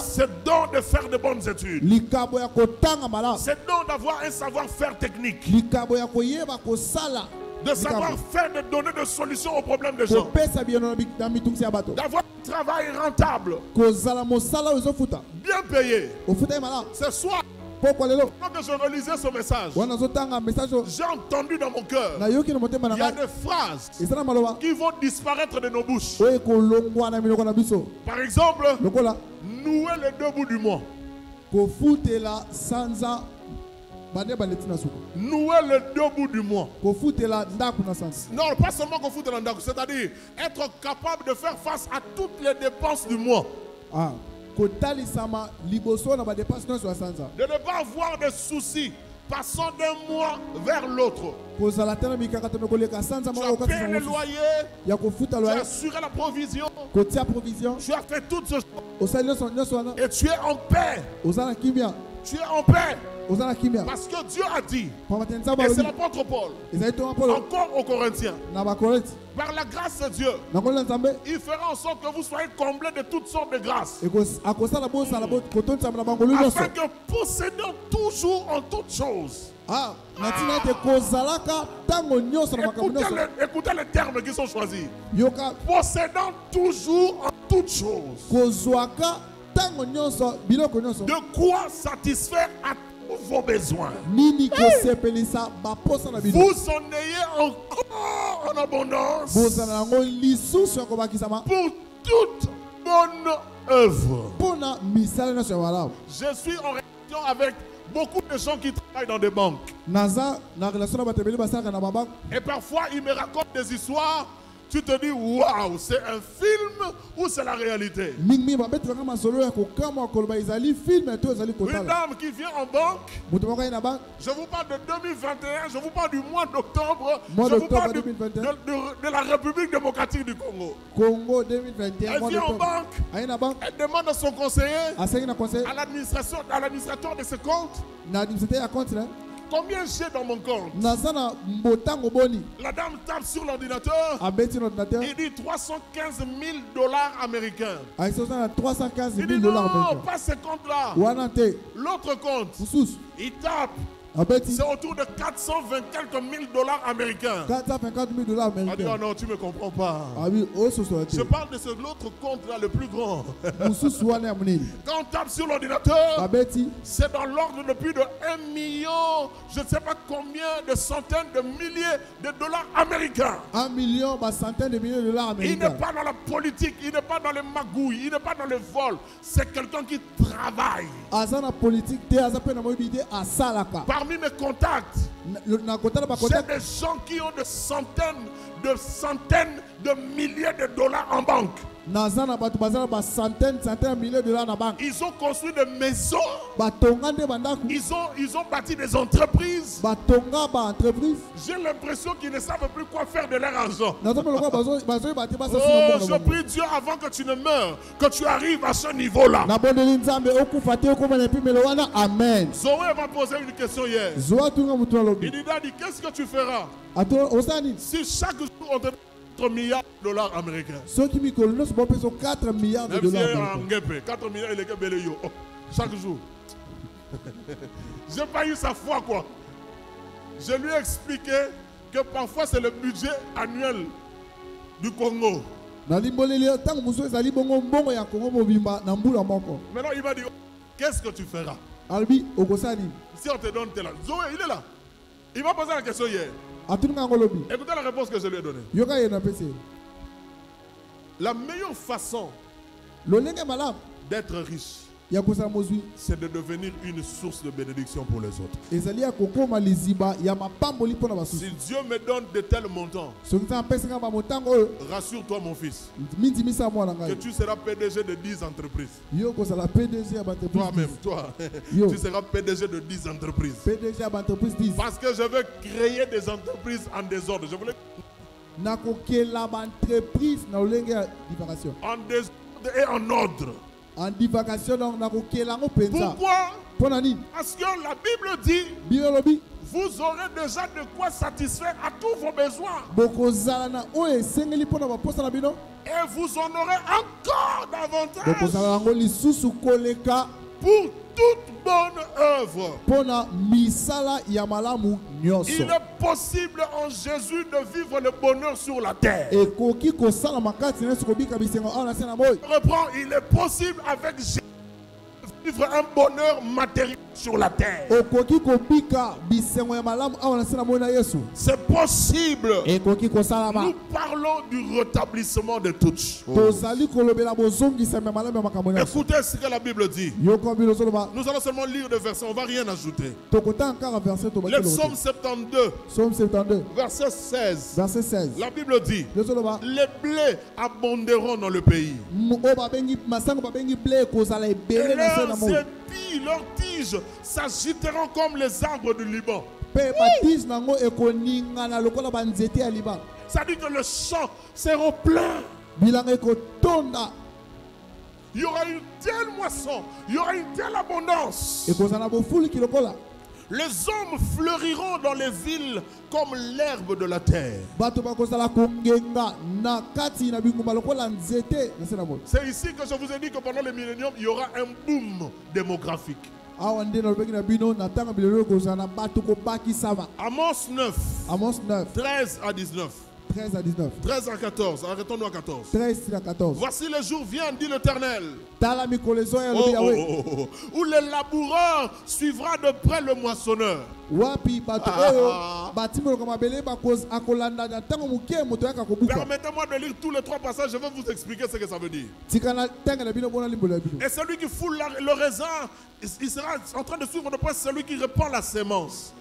Ce don de faire de bonnes études. Ce don d'avoir un savoir-faire technique. De savoir faire, de donner des solutions aux problèmes des gens. D'avoir un travail rentable, bien payé. Ce soir, quand je relisais ce message, j'ai entendu dans mon cœur, il y a des phrases qui vont disparaître de nos bouches. Par exemple, nouer les deux bouts du mois. Nouer les deux bouts du mois. Non, pas seulement qu'on fout dans le c'est-à-dire être capable de faire face à toutes les dépenses du mois. ah. De ne pas avoir de soucis passant d'un mois vers l'autre. Tu as payé le loyer, tu as assuré la provision, tu as fait toutes ces choses et tu es en paix. tu es en paix. Parce que Dieu a dit, et c'est l'apôtre Paul, encore aux Corinthiens, par la grâce de Dieu, il fera en sorte que vous soyez comblés de toutes sortes de grâces. Afin que possédant toujours en toutes choses. Ah, Écoutez, nyonso le- écoutez les termes qui sont choisis. Possédant toujours en toutes choses. De quoi satisfaire à tous vos besoins. Vous en ayez encore en abondance pour toute bonne œuvre. Je suis en relation avec beaucoup de gens qui travaillent dans des banques. Et parfois, ils me racontent des histoires. Tu te dis, waouh, c'est un film ou c'est la réalité? Une dame qui vient en banque, je vous parle de 2021, je vous parle du mois d'octobre, je vous parle du- 2021. de, de- de la République démocratique du Congo. congo 2021 Elle vient en banque, elle demande à son conseiller, l'administration, à l'administrateur de ce compte, combien j'ai dans mon compte? La dame tape sur l'ordinateur, il dit 315 000 dollars américains. 315 Il 000 dit non, pas ce compte-là. L'autre compte, il tape, c'est autour de 420 quelques mille dollars américains. 450 000 dollars dit, ah américains non, tu me comprends pas. abi ososola te Je parle de ce l'autre compte-là, le plus grand. Quand on tape sur l'ordinateur, c'est dans l'ordre de plus de 1 million, je ne sais pas combien de centaines de milliers de dollars américains. 1 million bacentaine de millions de dollars Il n'est américains pas dans la politique, il n'est pas dans les magouilles, il n'est pas dans le vol. C'est quelqu'un qui travaille. aza Parmi mes contacts, bakontak des gens qui ont de centaines, de centaines de milliers de dollars en banque. Ils ont construit des maisons, ils ont, ils ont bâti des entreprises. J'ai l'impression qu'ils ne savent plus quoi faire de leur argent. Oh, je prie Dieu avant que tu ne meurs, que tu arrives à ce niveau-là. amen. Zoé m'a posé une question hier. Il dit, Daddy, qu'est-ce que tu feras? Si chaque jour on te 4 milliards de dollars américains soki mikolo nyonso bopesa 4 milliards de dollars américains. Nguepe, 4 milliards, il est yo. Oh, Chaque jour. J'ai pas eu sa foi, quoi. Je lui ai expliqué que parfois c'est le budget annuel du Congo. Maintenant, il m'a dit, oh, qu'est-ce que tu feras? Si on te donne tel Zoé, il est là. Il m'a posé la question hier. Écoutez la réponse que je lui ai donnée. La meilleure façon d'être riche, c'est de devenir une source de bénédiction pour les autres. Si Dieu me donne de tels montants, rassure-toi mon fils, que tu seras PDG de 10 entreprises. Toi-même, toi, tu seras PDG de 10 entreprises. pdg ya baentreprise 10 Parce que je veux créer des entreprises en désordre. Je voulais en désordre et en ordre. En divagation Pourquoi? Parce que la Bible dit vous aurez déjà de quoi satisfaire à tous vos besoins. Et vous en aurez encore davantage. Pour toute bonne œuvre. Il est possible en Jésus de vivre le bonheur sur la terre. reprends, il est possible avec Jésus de vivre un bonheur matériel sur la terre. C'est possible. Nous parlons du rétablissement de toutes nyonso Écoutez ce que la Bible dit. Nous allons seulement lire le verset, on ne va rien ajouter. Le psaume 72, psaume 72 verset 16. verset 16 La Bible dit Les blés abonderont dans le pays. Et leurs leurs tiges s'agiteront comme les arbres du Liban. Ça dit que le champ sera plein. il y aura une telle moisson, il y aura une telle abondance. Les hommes fleuriront dans les villes comme l'herbe de la terre. C'est ici que je vous ai dit que pendant le millénium, il y aura un boom démographique. Amos 9, amos 9 13 à 19. 13 à 19 13 à 14. Arrêtons-nous à 14. 13 à 14 Voici les jours viennent, dit l'Éternel. Oh, lobi oh, oh. Où le laboureur suivra de près le moissonneur. Ah. Permettez-moi de lire tous les trois passages. Je vais vous expliquer ce que ça veut dire. Et celui qui foule le raisin, il sera en train de suivre de près celui qui répand la sémence.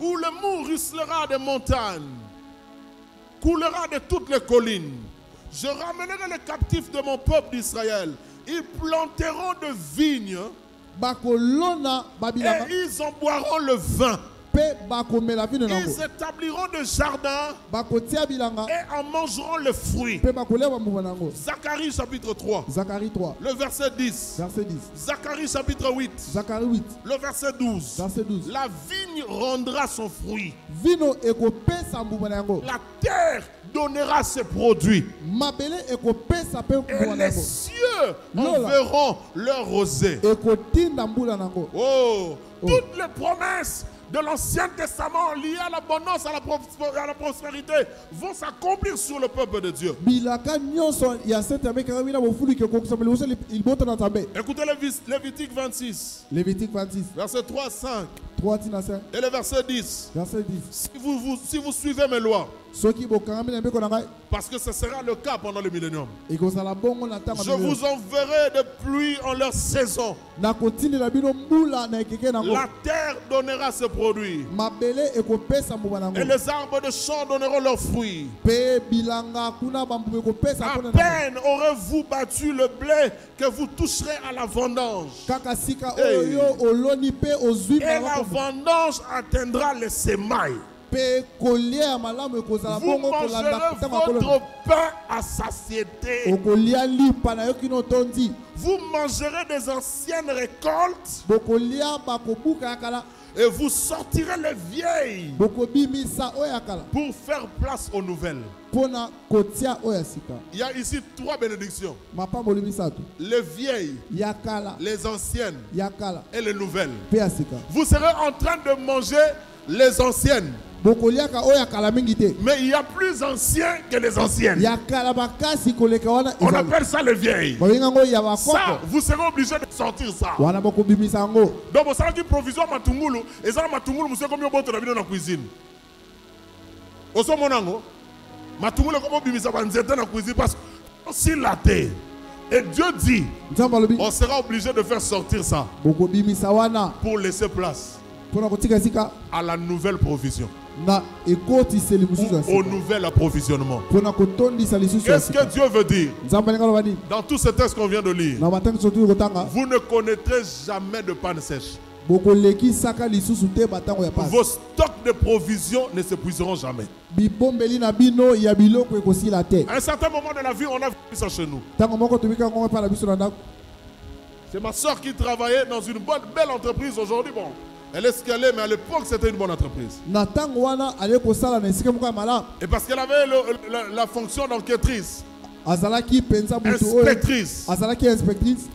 Où le mou ruisselera des montagnes, coulera de toutes les collines. Je ramènerai les captifs de mon peuple d'Israël. Ils planteront de vignes. Et ils en boiront le vin. Ils établiront des jardins et en mangeront bambuma nango. Zacharie chapitre 3, zacharie 3 le verset 10. verset 10 Zacharie chapitre 8, zacharie 8 le verset 12. verset 12 La vigne rendra son fruit. La terre donnera ses produits. Et les cieux enverront leur rosée. Oh, Oh. toutes les promesses de l'Ancien Testament liées à l'abondance, à à la prospérité vont s'accomplir sur le peuple de Dieu. Écoutez Lévitique 26, lévitique 26 verset 3 à 5 3 tina 5 et le verset 10. verset 10 Si vous, vous- si vous suivez mes lois, parce que ce sera le cas pendant le millénium, je vous enverrai de pluie en leur saison. La terre donnera ses produits. Et les arbres de champ donneront leurs fruits. À peine aurez-vous battu le blé que vous toucherez à la vendange. ozwi Et la vendange atteindra les semailles. Vous mangerez votre pain à satiété. Vous mangerez des anciennes récoltes. Et vous sortirez les vieilles. Pour faire place aux nouvelles. Il y a ici trois bénédictions. Les vieilles, les anciennes et les nouvelles. Vous serez en train de manger les anciennes. Mais il y a plus anciens que les anciennes. On appelle ça les vieilles. babenga yango ya Ça, vous serez obligé de sortir ça. Donc, ça qui provision matungulu, et ça matungulu, monsieur, comme vous avez dans la cuisine. Oso monango, matungulu, comme vous avez dans la cuisine, parce que si la terre, et Dieu dit, on sera obligé de faire sortir ça. Pour laisser place à la nouvelle provision, au nouvel approvisionnement. Qu'est-ce que Dieu veut dire? Dans tous ces textes qu'on vient de lire Vous ne connaîtrez jamais de panne sèche. Vos stocks de provisions ne s'épuiseront jamais. À un certain moment de la vie, on a vu ça chez nous. C'est ma soeur qui travaillait dans une bonne, belle entreprise aujourd'hui. Bon, elle est ce qu'elle est, mais à l'époque, c'était une bonne entreprise. Et parce qu'elle avait le- la, la fonction d'enquêtrice, inspectrice, inspectrice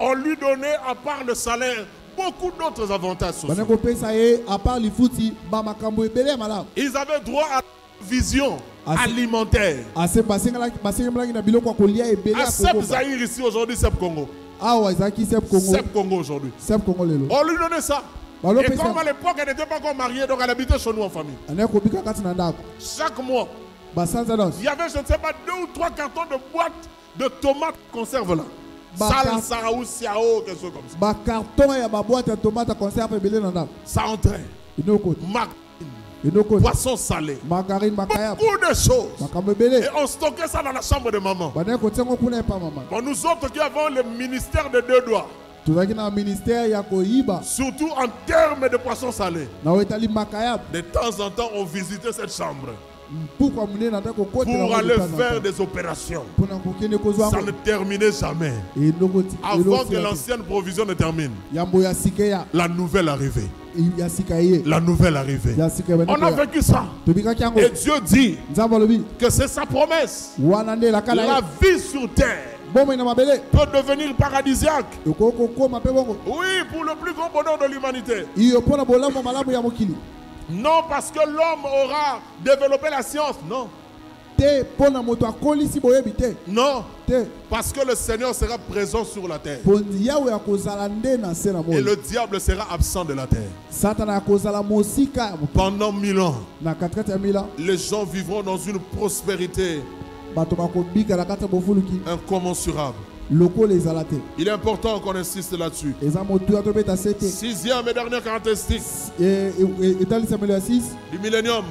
on lui donnait, à part le salaire, beaucoup d'autres avantages sociaux. Ils avaient droit à la vision alimentaire. À kokoka Zahir ici aujourd'hui, Sep Congo. sep congo aujourd'hui. On lui donnait ça. Et comme à l'époque, elle n'était pas encore mariée, donc elle habitait chez nous en famille. Chaque mois, il y avait, je ne sais pas, deux ou trois cartons de boîtes de tomates conserve là. Salsa ou siao, quelque chose comme ça. bakarton ya baboite ya tomate ya conserve Ça entrait. Margarine, poisson salé. margarine Beaucoup de choses. Et on stockait ça dans la chambre de maman. Bon, nous autres qui avons le ministère de deux doigts, surtout en termes de poisson salé, na oyo etali makayaba de temps en temps, on visitait cette chambre. pour aller faire des opérations. Ça ne terminait jamais. Avant que l'ancienne provision ne termine, la nouvelle arrivée. La nouvelle arrivée. On a vécu ça. Et Dieu dit que c'est sa promesse. La vie sur terre peut devenir paradisiaque. Oui, pour le plus grand bonheur de l'humanité. Non parce que l'homme aura développé la science. Non. Non. Parce que le Seigneur sera présent sur la terre. Et le diable sera absent de la terre. Pendant mille ans, les gens vivront dans une prospérité incommensurable. Il est important qu'on insiste là-dessus. Sixième et dernière caractéristique etalisamelo ya 6 du millénium.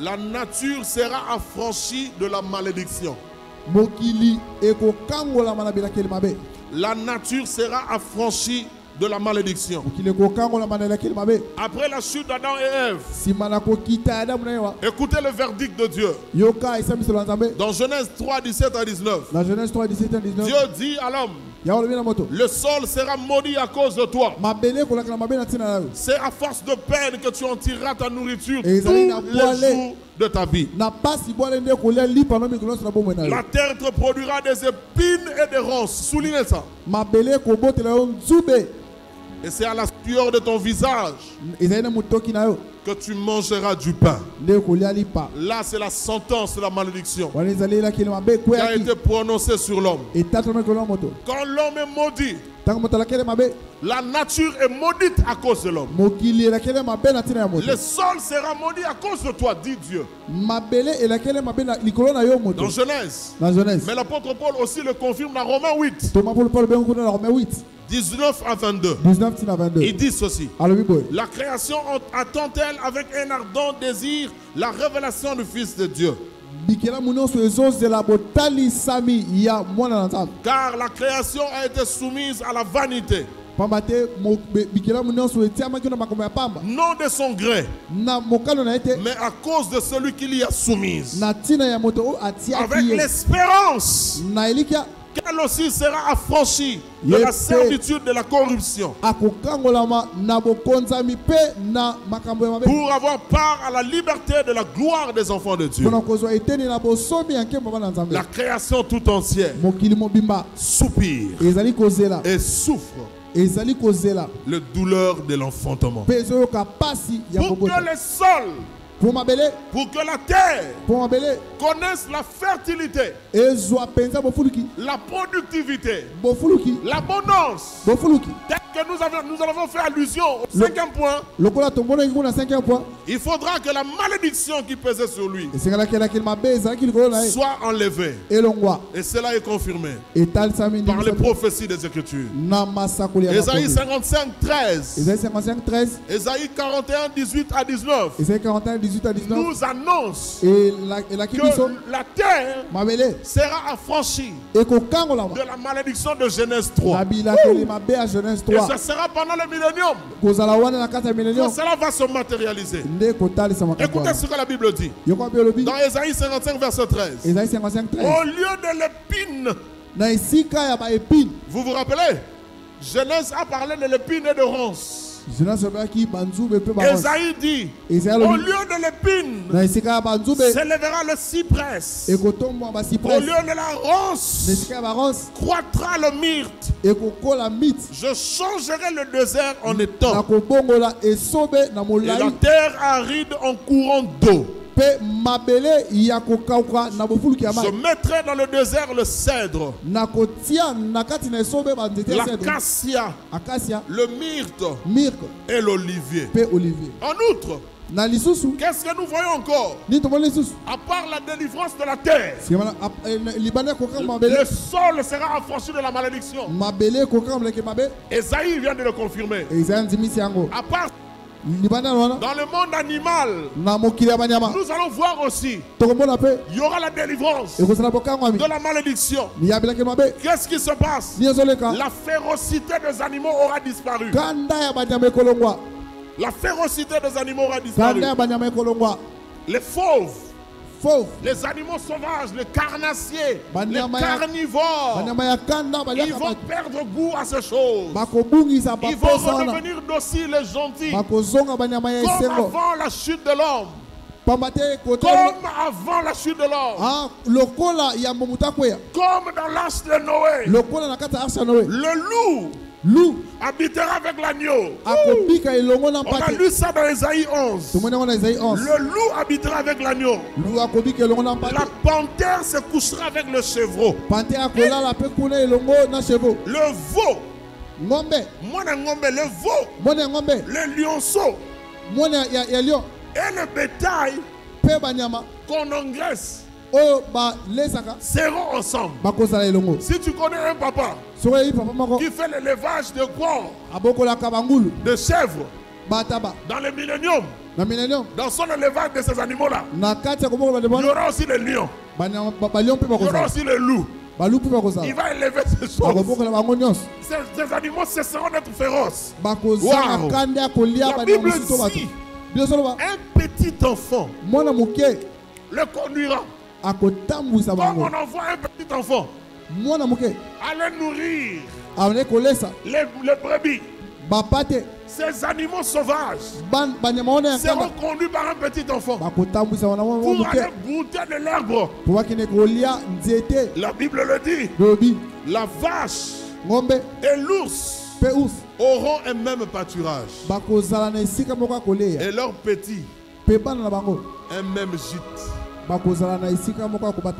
La nature sera affranchie de la malédiction. La nature sera affranchie de la malédiction. Après la chute d'Adam et Ève, écoutez le verdict de Dieu. nzambe Dans Genèse 3, 17 à 19, na genèse 3 17 19 Dieu dit à l'homme, le sol sera maudit à cause de toi. C'est à force de peine que tu en tireras ta nourriture tous les jours de ta vie. La terre te produira des épines et des ronces. Soulignez ça. Et c'est à la sueur de ton visage que tu mangeras du pain. Là, c'est la sentence de la malédiction. Qui a été prononcée sur l'homme. Quand l'homme est maudit, la nature est maudite à cause de l'homme. Le sol sera maudit à cause de toi, dit Dieu. Dans Genèse. Mais l'apôtre Paul aussi le confirme dans Romains 8, toma polo polo bengo kuna na rome 8 19 à 22. 19 tina Il 22 dit ceci. La création attend-elle avec un ardent désir la révélation du Fils de Dieu? Car la création a été soumise à la vanité, non de son gré, mais à cause de celui qui l'y a soumise. Avec l'espérance qu'elle aussi sera affranchie de la servitude de la corruption. Pour avoir part à la liberté de la gloire des enfants de Dieu. La création tout entière soupire et souffre le douleur de l'enfantement. Pour que le sol, mpo mabele pour que la terre connaisse la fertilité, la productivité, l'abondance, tel que nous avons, nous avons fait allusion au Le- cinquième point, lokola tomonaki kuna 5 point. Il faudra que la malédiction qui pesait sur lui soit enlevée. Et cela est confirmé par les prophéties des Écritures. Ésaïe makomi 55, 13, ezali 55 13 Ésaïe 41, 18 à 19 ezali 41 18 à 19 nous annonce biso que la terre sera affranchie de la malédiction de Genèse na 3. bilakeli mabe ya genèse Et 3 ce sera pendant le millénium. Millennium cela va se matérialiser. Écoutez ce que la Bible dit. Dans Ésaïe 55, verset 13. ezali 55 Au 13 lieu de l'épine, vous vous rappelez? Genèse a parlé de l'épine et de ronces. Ésaïe dit Au lieu de l'épine, s'élèvera le ekotombwa Au lieu de la ronce, croîtra le myrte. Je changerai le désert en étang. et la terre aride en courant d'eau. Je mettrai dans le désert le cèdre, l'acacia, le myrte. Et l'olivier. En outre, qu'est-ce que nous voyons encore? À part la délivrance de la terre, ekokanga le sol sera affranchi de la malédiction. Esaïe vient de le confirmer. À part dans le monde animal, nous allons voir aussi, il y aura la délivrance de la malédiction. Qu'est-ce qui se passe? La férocité des animaux aura disparu. La férocité des animaux aura disparu. les fauves, fauve les animaux sauvages, les carnassiers, les carnivores. Ils vont perdre goût à ces choses. Ils vont redevenir dociles et gentils. Comme avant la chute de l'homme. Comme avant la chute de l'homme. Comme dans l'âge de Noé. Le loup lu habitera avec l'agneau. On a lu ça dans Esaïe 11. tomoni yango na ezai 11 Le loup habitera avec l'agneau. La panthère se couchera avec le chevreau. Le veau, le veau, le lionceau. Et le bétail. Qu'on engraisse seront ensemble. Si tu connais un papa qui fait l'élevage de bangulu. de chèvres, dans le millénium, dans son élevage de ces animaux-là, il y aura aussi les lions, il y aura aussi les loups. Il va élever ces choses. Ces, ces animaux cesseront d'être féroces. Wow. La Bible dit un petit enfant le conduira. Comme on envoie un petit enfant aller nourrir les, les brebis. Ces animaux sauvages seront conduits par un petit enfant. Pour aller goûter de nzete. La Bible le dit. La vache et l'ours auront un même pâturage. Et leurs petits, un même gîte,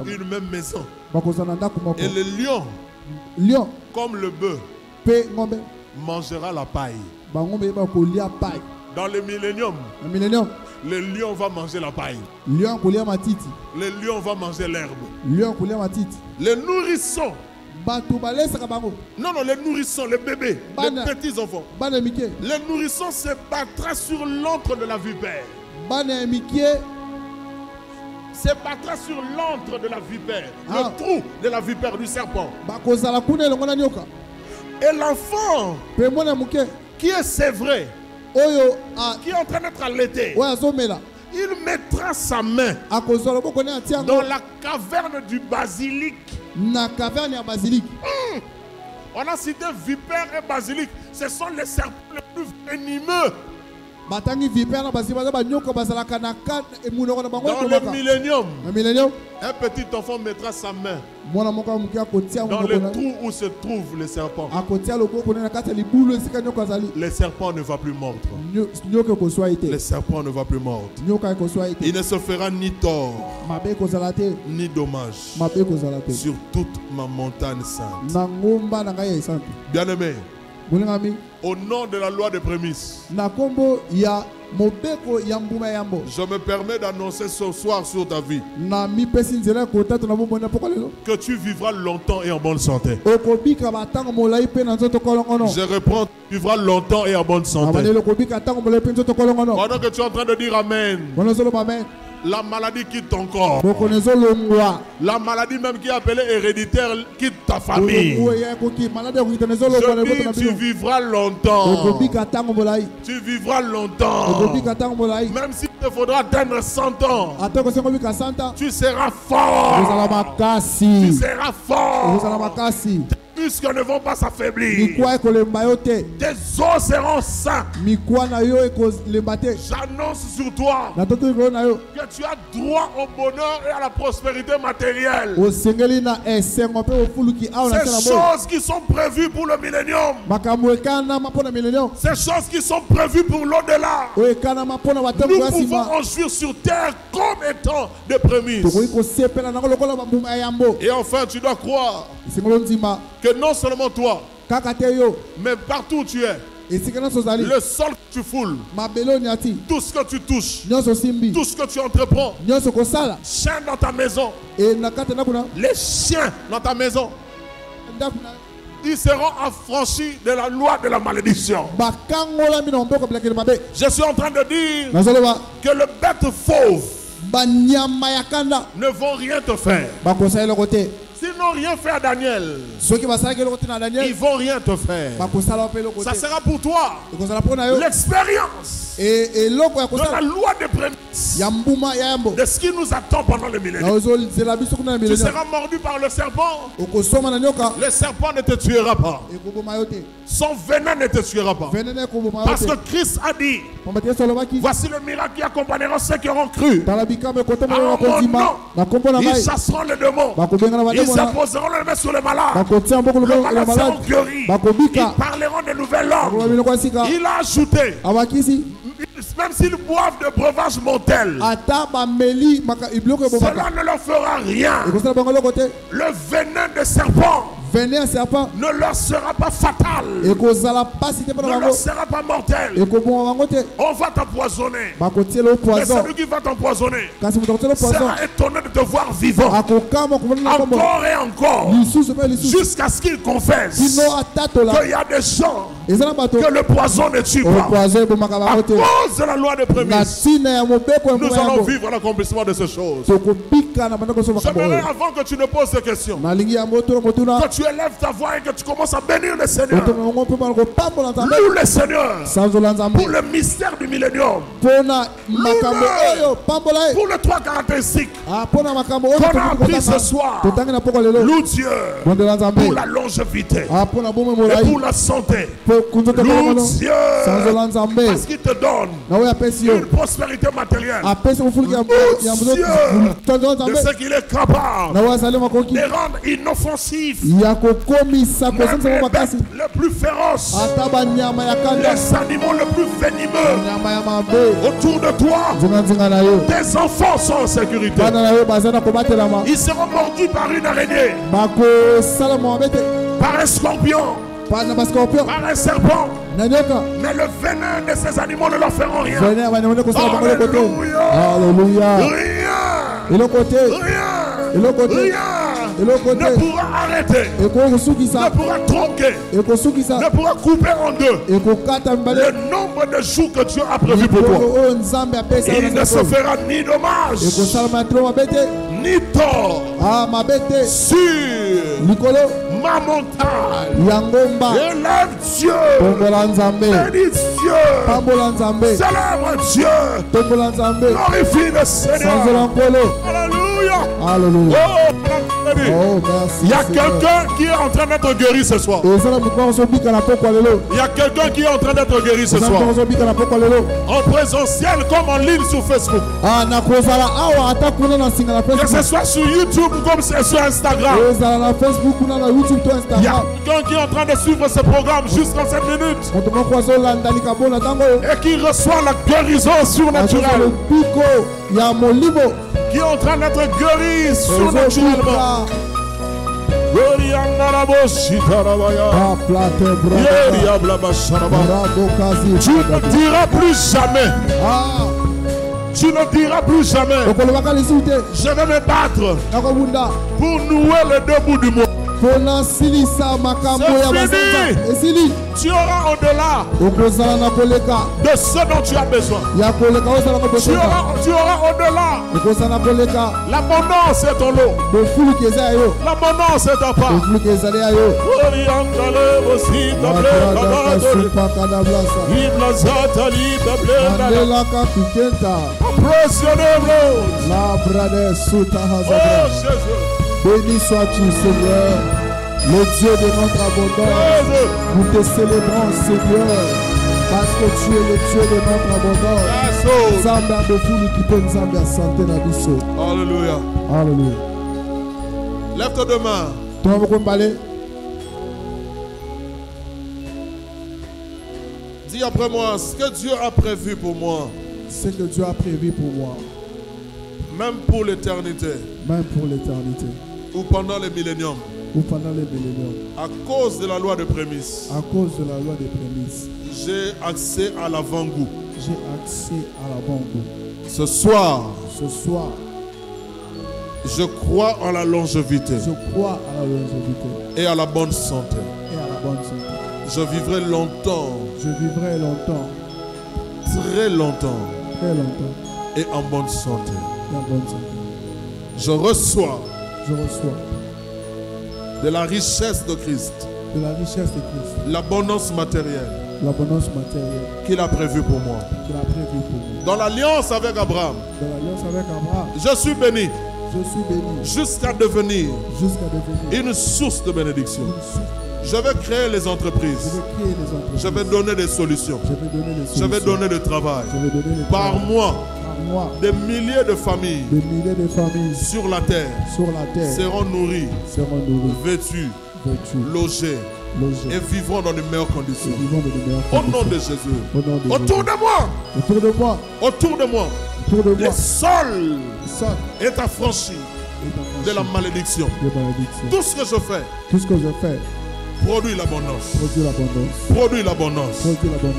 une même maison. Et le lion, lion comme le bœuf, mangera la paille. Dans le millénium, le lion va manger la paille. Le lion va manger l'herbe. Les nourrissons, non, non, les nourrissons, les bébés, Bana. les petits enfants. bana Les nourrissons se battra sur l'antre de la vipère. Se battra sur l'antre de la vipère. Ah. Le trou de la vipère du serpent. Et l'enfant qui est sévré, oyo qui est en train d'être allaité, il mettra sa main dans la caverne du basilic. na caverne ya basilike On a cité vipère et basilic. Ce sont les serpents les plus venimeux. Batangi vipere na basili baza banyoka bazalaka na ka emunoko na bango Dans le millénium, un petit enfant mettra sa main. Mwana moko ya moke akotia dans le trou où se trouvent les serpents. akotia loboko ne na kati ya libulu esika nyoka azali. Les serpents ne va plus mordre. Nyoka ye te serpents ne va plus mordre. nyoka ekoswa ye Il ne se fera ni tort, mabe ekozala te. ni dommage. Mabe ekozala te. Sur toute ma montagne sainte. na ngomba na ngai ya esantu Bien-aimé, bolingami au nom de la loi des prémices, je me permets d'annoncer ce soir sur ta vie. Que tu vivras longtemps et en bonne santé. Je reprends, tu vivras longtemps et en bonne santé. Pendant que tu es en train de dire Amen, la maladie quitte ton corps. La maladie même qui est appelée héréditaire quitte ta famille. Je dis, tu vivras longtemps. Tu vivras longtemps. Même s'il te faudra atteindre 100 ans, tu seras fort. Tu seras fort. Muscles ne vont pas s'affaiblir. Tes os seront sains. J'annonce sur toi que tu as droit au bonheur et à la prospérité matérielle. Ces choses qui sont prévues pour le millénium. Ces choses qui sont prévues pour l'au-delà. Nous pouvons en jouir sur terre comme étant des prémices. Et enfin, tu dois croire ndima que non seulement toi, mais partout où tu es, le sol que tu foules, tout ce que tu touches, tout ce que tu entreprends, nyonso kosala chien dans ta maison, les chiens dans ta maison, ils seront affranchis de la loi de la malédiction. Je suis en train de dire que le bête fauve ne vont rien te faire. S'ils n'ont rien fait à Daniel, ils vont rien te faire. Ça sera pour toi. L'expérience E- ya de la loi des prémices, de ce qui nous attend pendant le millénaire. Tu seras mordu par le serpent. Le serpent ne te tuera pas. Son venin ne te tuera pas. Parce que Christ a dit, voici le miracle qui accompagnera ceux qui auront cru. Ah, mon nom. Ils chasseront les démons. bakobengana Ils imposeront les mains sur les malades. Les malades malade seront guéris. Ils parleront de nouvelles langues. Il a ajouté, abakisi même s'ils boivent de breuvages mortels, cela ne leur fera rien. Le venin ya serpent ne leur sera pas fatal. Ne leur sera pas mortel. On va t'empoisonner. yo Mais celui qui va t'empoisonner sera étonné de te voir vivant. Encore et encore. Jusqu'à ce qu'il confesse qu'il y a des gens bato que le poison ne tue pas. ebomaka À cause de la loi des na prémices, nous allons vivre l'accomplissement de ces choses. J'aimerais avant que tu ne poses ces questions, que tu élèves ta voix et que tu commences à bénir le Seigneur. Loue le Seigneur pour le mystère du millénium, ye pour les trois caractéristiques. Ah, Qu'on a appris ce soir. Loue Dieu pour la longévité Ah, et pour la santé. Loue Dieu parce qu'il te donne une prospérité matérielle Dieu. De ce qu'il est capable de rendre inoffensif les plus kanda. les animaux les plus venimeux autour de toi. Tes enfants sont en sécurité. Ils seront mordus par une araignée, par un scorpion, par un serpent. Mais le venin de ces animaux ne leur feront rien. vene ya banyama aleluya Rien. eloko te Rien. eloko te Rien. eloko Ne pourra arrêter. Ne pourra tronquer. Ne pourra couper en deux. Le nombre de jours que Dieu a prévu pour toi. Il ne se fera ni dommage, ni tort ah sur ma montagne. Élève Dieu. Bénis Dieu. Célèbre Dieu. Glorifie le Seigneur. Alléluia. Oh, merci Il y a quelqu'un qui est en train d'être guéri ce soir. Il y a quelqu'un qui est en train d'être guéri ce soir. En présentiel comme en ligne sur Facebook. Que ce soit sur YouTube comme sur Instagram. Il y a quelqu'un qui est en train de suivre ce programme jusqu'en cette minute. Et qui reçoit la guérison surnaturelle. Qui est en train d'être guéri surnaturellement. Tu ne diras plus jamais, tu ne diras plus jamais, je vais me battre pour nouer les deux bouts du monde. Fini. Tu auras au-delà de ce dont tu as besoin. Tu auras, tu auras au-delà. L'abondance est ton lot. L'abondance est ta part. Oh Jésus, béni sois-tu Seigneur. Le Dieu de notre abondance nous te célébrons Seigneur parce que tu es le Dieu de notre abondance. Nzambe abofuluki mpe nzambe ya sante na biso Alléluia. alleluya Lève tes deux mains. toma moko mbale Dis après moi ce que Dieu a prévu pour moi, ce que Dieu a prévu pour moi. même pour l'éternité. Même pour l'éternité ou pendant les milléniums, ou pendant les milléniums. À cause de la loi de prémices, à cause de la loi des prémices j'ai accès à l'avant-goût. j'ai accès à la banque Ce soir, ce soir je crois en la longévité. je crois à la longévité. Et à la bonne santé. et à la bonne santé. Je vivrai longtemps, je vivrai longtemps. Très longtemps. Très longtemps. Et en bonne santé. et en bonne santé. Je reçois je reçois de la richesse de Christ, de la richesse de Christ l'abondance matérielle, l'abondance matérielle qu'il a prévue pour moi. qu'il a prévu pour nous. Dans l'alliance avec Abraham, Dans l'alliance avec Abraham, je suis béni je suis béni jusqu'à devenir jusqu'à devenir une source de bénédiction. une source. Je vais créer les Je entreprises. vais créer les entreprises. Je vais donner des solutions. Je vais donner les Je vais solutions. donner le travail. Je vais donner les Par travail. Des milliers de familles des milliers de familles sur la terre sur la terre seront nourries, seront nourries, vêtues, vêtues, logées logées et vivront dans de meilleures conditions. vivant de meilleures Au nom de. Jésus. Au nom de Autour Jésus. de moi, Autour de moi, autour de moi, autour de sols ça est affranchi de la malédiction. de malédiction. Tout ce que je fais Tout ce que je fais produit l'abondance. produit l'abondance. Produit l'abondance.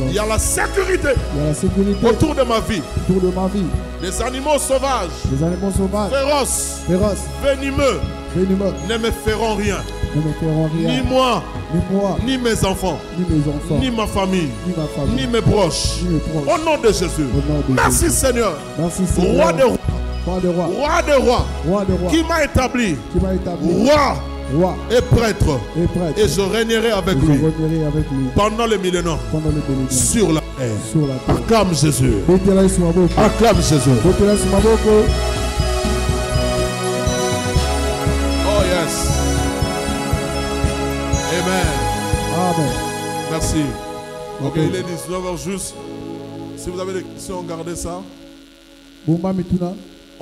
Il y a la sécurité Il y a la sécurité autour de ma vie. autour de ma vie. Les animaux sauvages, Les animaux sauvages, féroces, féroces, venimeux venimeux, ne me feront rien. ne me feront Ni rien. moi, Ni moi, ni mes enfants, ni mes enfants, ni ma famille, ni ma famille, ni mes proches. ni mes proches. Au nom de Jésus. Au nom de Merci Jésus. Seigneur, Merci roi Seigneur, de rois, roi de rois, roi de rois, roi de rois, qui m'a établi qui m'a établi roi roi et prêtre, et prêtre. et je régnerai avec lui reviendrai avec lui pendant les millénaires pendant le bénédiction sur la terre. sur la terre. Acclame Jésus. Acclame Jésus. Oh yes. Amen. Amen. Merci. Ok. il est 19h juste. Si vous avez des questions, gardez ça.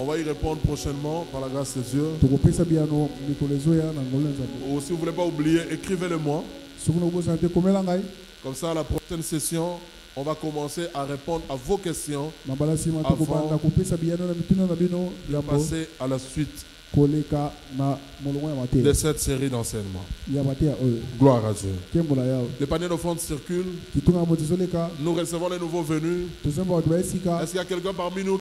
On va y répondre prochainement par la grâce de Dieu. Ou si vous ne voulez pas oublier, écrivez-le moi. soki nakobosana te komela ngai Comme ça, à la prochaine session, on va commencer à répondre à vos questions. Avant- yambo Passer à la suite de cette série d'enseignements. Gloire à Dieu. Les paniers d'offrande circulent. Nous recevons les nouveaux venus. Est-ce qu'il y a quelqu'un parmi nous